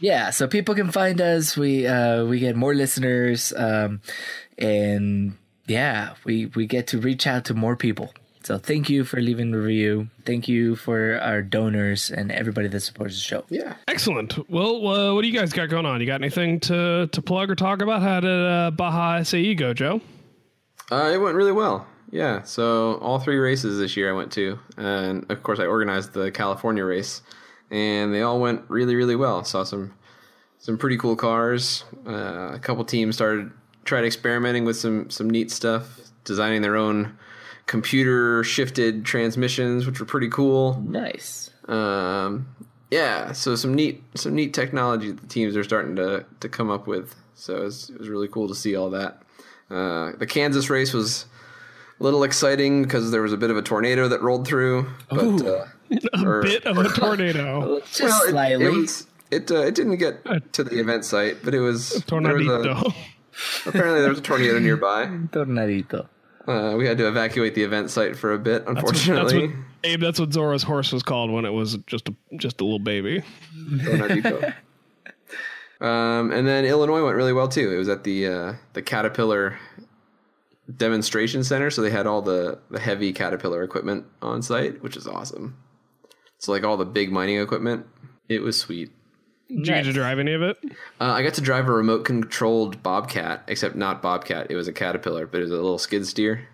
Yeah, so people can find us. We uh, we get more listeners, um, and yeah, we we get to reach out to more people. So thank you for leaving the review. Thank you for our donors and everybody that supports the show. Yeah. Excellent. Well, uh, what do you guys got going on? You got anything to to plug or talk about? How did uh, Baja SAE go, Joe? Uh, it went really well. Yeah. So all three races this year I went to, and of course I organized the California race, and they all went really, really well. Saw some some pretty cool cars. Uh, a couple teams started tried experimenting with some some neat stuff, designing their own computer shifted transmissions, which were pretty cool. Nice. Um, yeah, so some neat some neat technology that the teams are starting to to come up with. So it was, it was really cool to see all that. Uh, the Kansas race was a little exciting because there was a bit of a tornado that rolled through, but uh, [LAUGHS] or- Bit of a [LAUGHS] tornado. Just well, it, slightly. it was it uh, it didn't get to the event site, but it was there was a, apparently there was a tornado nearby. [LAUGHS] Tornadito. Uh, we had to evacuate the event site for a bit, That's unfortunately. what, Abe, that's what Zora's horse was called when it was just a just a little baby. um, and then Illinois went really well too. It was at the uh, the Caterpillar demonstration center, so they had all the the heavy Caterpillar equipment on site, which is awesome. So like all the big mining equipment, it was sweet. Did you get to drive any of it? Uh, I got to drive a remote controlled Bobcat, except not Bobcat. It was a Caterpillar, but it was a little skid steer.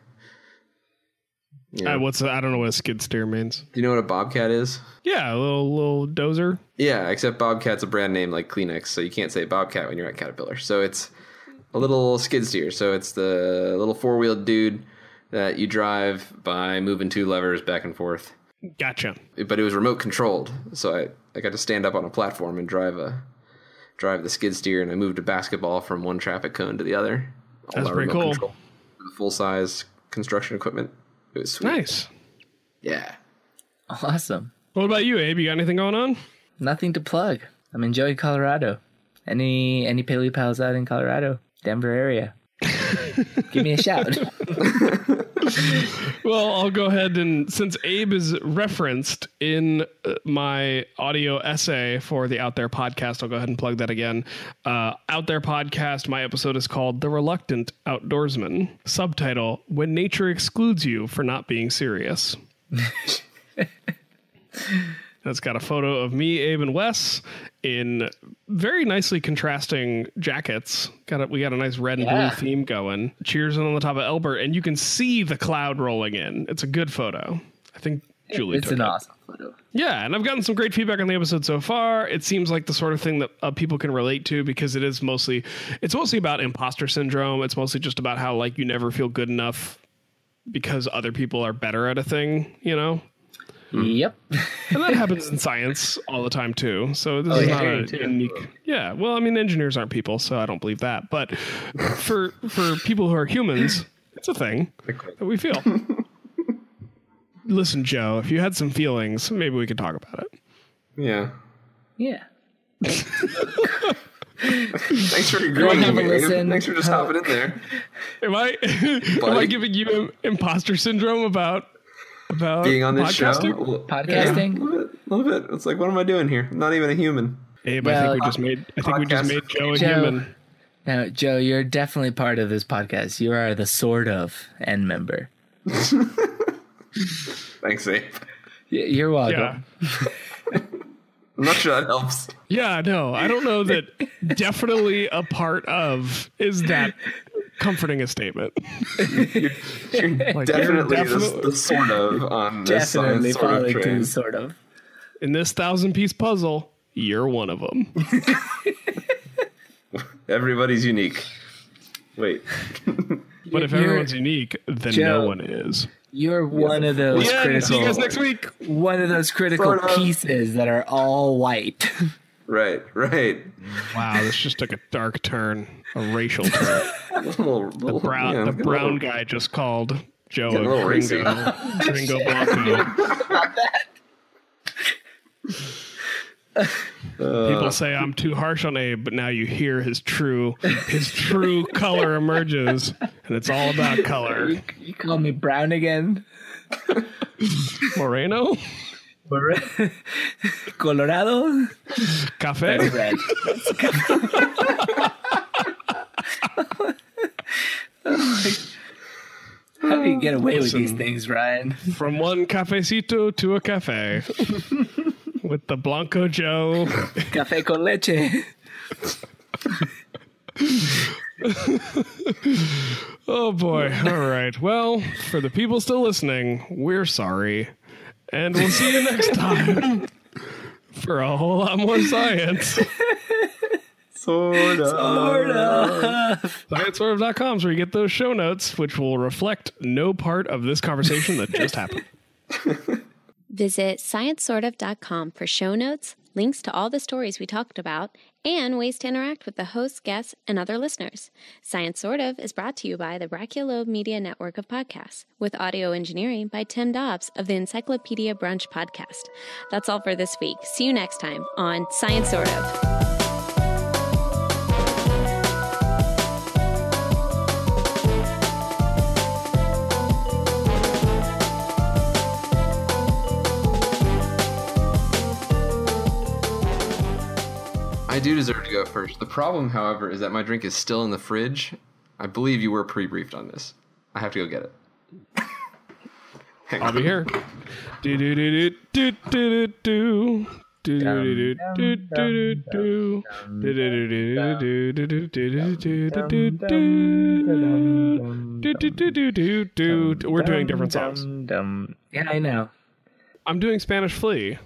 Yeah. Uh, what's I don't know what a skid steer means. Do you know what a Bobcat is? Yeah, a little little dozer. Yeah, except Bobcat's a brand name like Kleenex, so you can't say Bobcat when you're at Caterpillar. So it's a little skid steer. So it's the little four wheeled dude that you drive by moving two levers back and forth. Gotcha. But it was remote controlled, so I, I got to stand up on a platform and drive a drive the skid steer, and I moved a basketball from one traffic cone to the other. That's pretty cool. control Full size construction equipment. It was sweet. Nice. Yeah. Awesome. What about you, Abe? You got anything going on? Nothing to plug. I'm enjoying Colorado. Any any paleo pals out in Colorado, Denver area? [LAUGHS] Give me a shout. [LAUGHS] Well, I'll go ahead and since Abe is referenced in uh, my audio essay for the Out There podcast, I'll go ahead and plug that again. Uh, Out There podcast, my episode is called The Reluctant Outdoorsman. Subtitle When Nature Excludes You for Not Being Serious. [LAUGHS] That's got a photo of me, Abe, and Wes in very nicely contrasting jackets. Got a, we got a nice red and Yeah. blue theme going. Cheers on the top of Elbert, and you can see the cloud rolling in. It's a good photo. I think Julie it's an it. awesome photo. Yeah, and I've gotten some great feedback on the episode so far. It seems like the sort of thing that uh, people can relate to because it is mostly it's mostly about imposter syndrome. It's mostly just about how like you never feel good enough because other people are better at a thing, you know? Hmm. Yep. And that happens in science all the time too. So this oh, is yeah, not a too. unique. Yeah, well, I mean, engineers aren't people, so I don't believe that. But for for people who are humans, it's a thing that we feel. Listen, Joe, if you had some feelings, maybe we could talk about it. Yeah. Yeah. [LAUGHS] Thanks for Go agreeing have with a me. Listen. Thanks for just uh, hopping in there. Am I [LAUGHS] am I giving you im- imposter syndrome about about Being on this show. podcasting? A little- Podcasting? Yeah, a little bit. A little bit. It's like, what am I doing here? I'm not even a human. Abe, I think we just made I think we just made Joe a Joe. human. Now, Joe, you're definitely part of this podcast. You are the sort of end member. [LAUGHS] Thanks, Abe. You're welcome. Yeah. [LAUGHS] I'm not sure that helps. Yeah, no, I don't know that definitely a part of is that comforting a statement. You're Like, definitely, you're the, definitely- the sort of um, on this Definitely science sort of train. sort of. In this thousand piece puzzle, you're one of them. [LAUGHS] Everybody's unique. Wait. But if You're- everyone's unique, then Joe. no one is. You're one of those Yeah, critical. see you guys next week. One of those critical Sort of. pieces that are all white. Right, right. Wow, this just took a dark turn, a racial turn. [LAUGHS] [LAUGHS] Little, little, Brown, yeah, the brown little- guy just called Joe a a little gringo, racy. [LAUGHS] gringo [LAUGHS] blanco. Uh, People say I'm too harsh on Abe, but now you hear his true, his true color emerges, and it's all about color. You, you call me brown again? Moreno, Colorado? cafe. Red. How do you get away with these things, Ryan? [LAUGHS] From one cafecito to a cafe. [LAUGHS] With the Blanco Joe. Café con leche. [LAUGHS] Oh boy. All right. Well, for the people still listening, we're sorry. And we'll see you next time for a whole lot more science. Sort of. Sort of. ScienceSortOf.com is where you get those show notes, which will reflect no part of this conversation that just [LAUGHS] happened. Visit sciencesortof.com for show notes, links to all the stories we talked about, and ways to interact with the hosts, guests, and other listeners. Science Sort of is brought to you by the Brachiolope Media Network of podcasts, with audio engineering by Tim Dobbs of the Encyclopedia Brunch podcast. That's all for this week. See you next time on Science Sort of. I do deserve to go first. The problem, however, is that my drink is still in the fridge. I believe you were pre briefed on this. I have to go get it. I'll be here. Do do do do do do do. We're doing different songs. Yeah, I know. I'm doing Spanish Flea.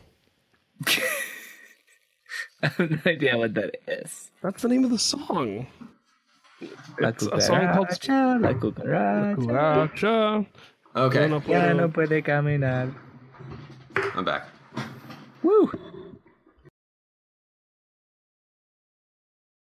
[LAUGHS] I have no idea what that is. That's the name of the song. La It's a song called La cucaracha, la cucaracha. Cucaracha. Okay, Ya no puede caminar. I'm back. Woo!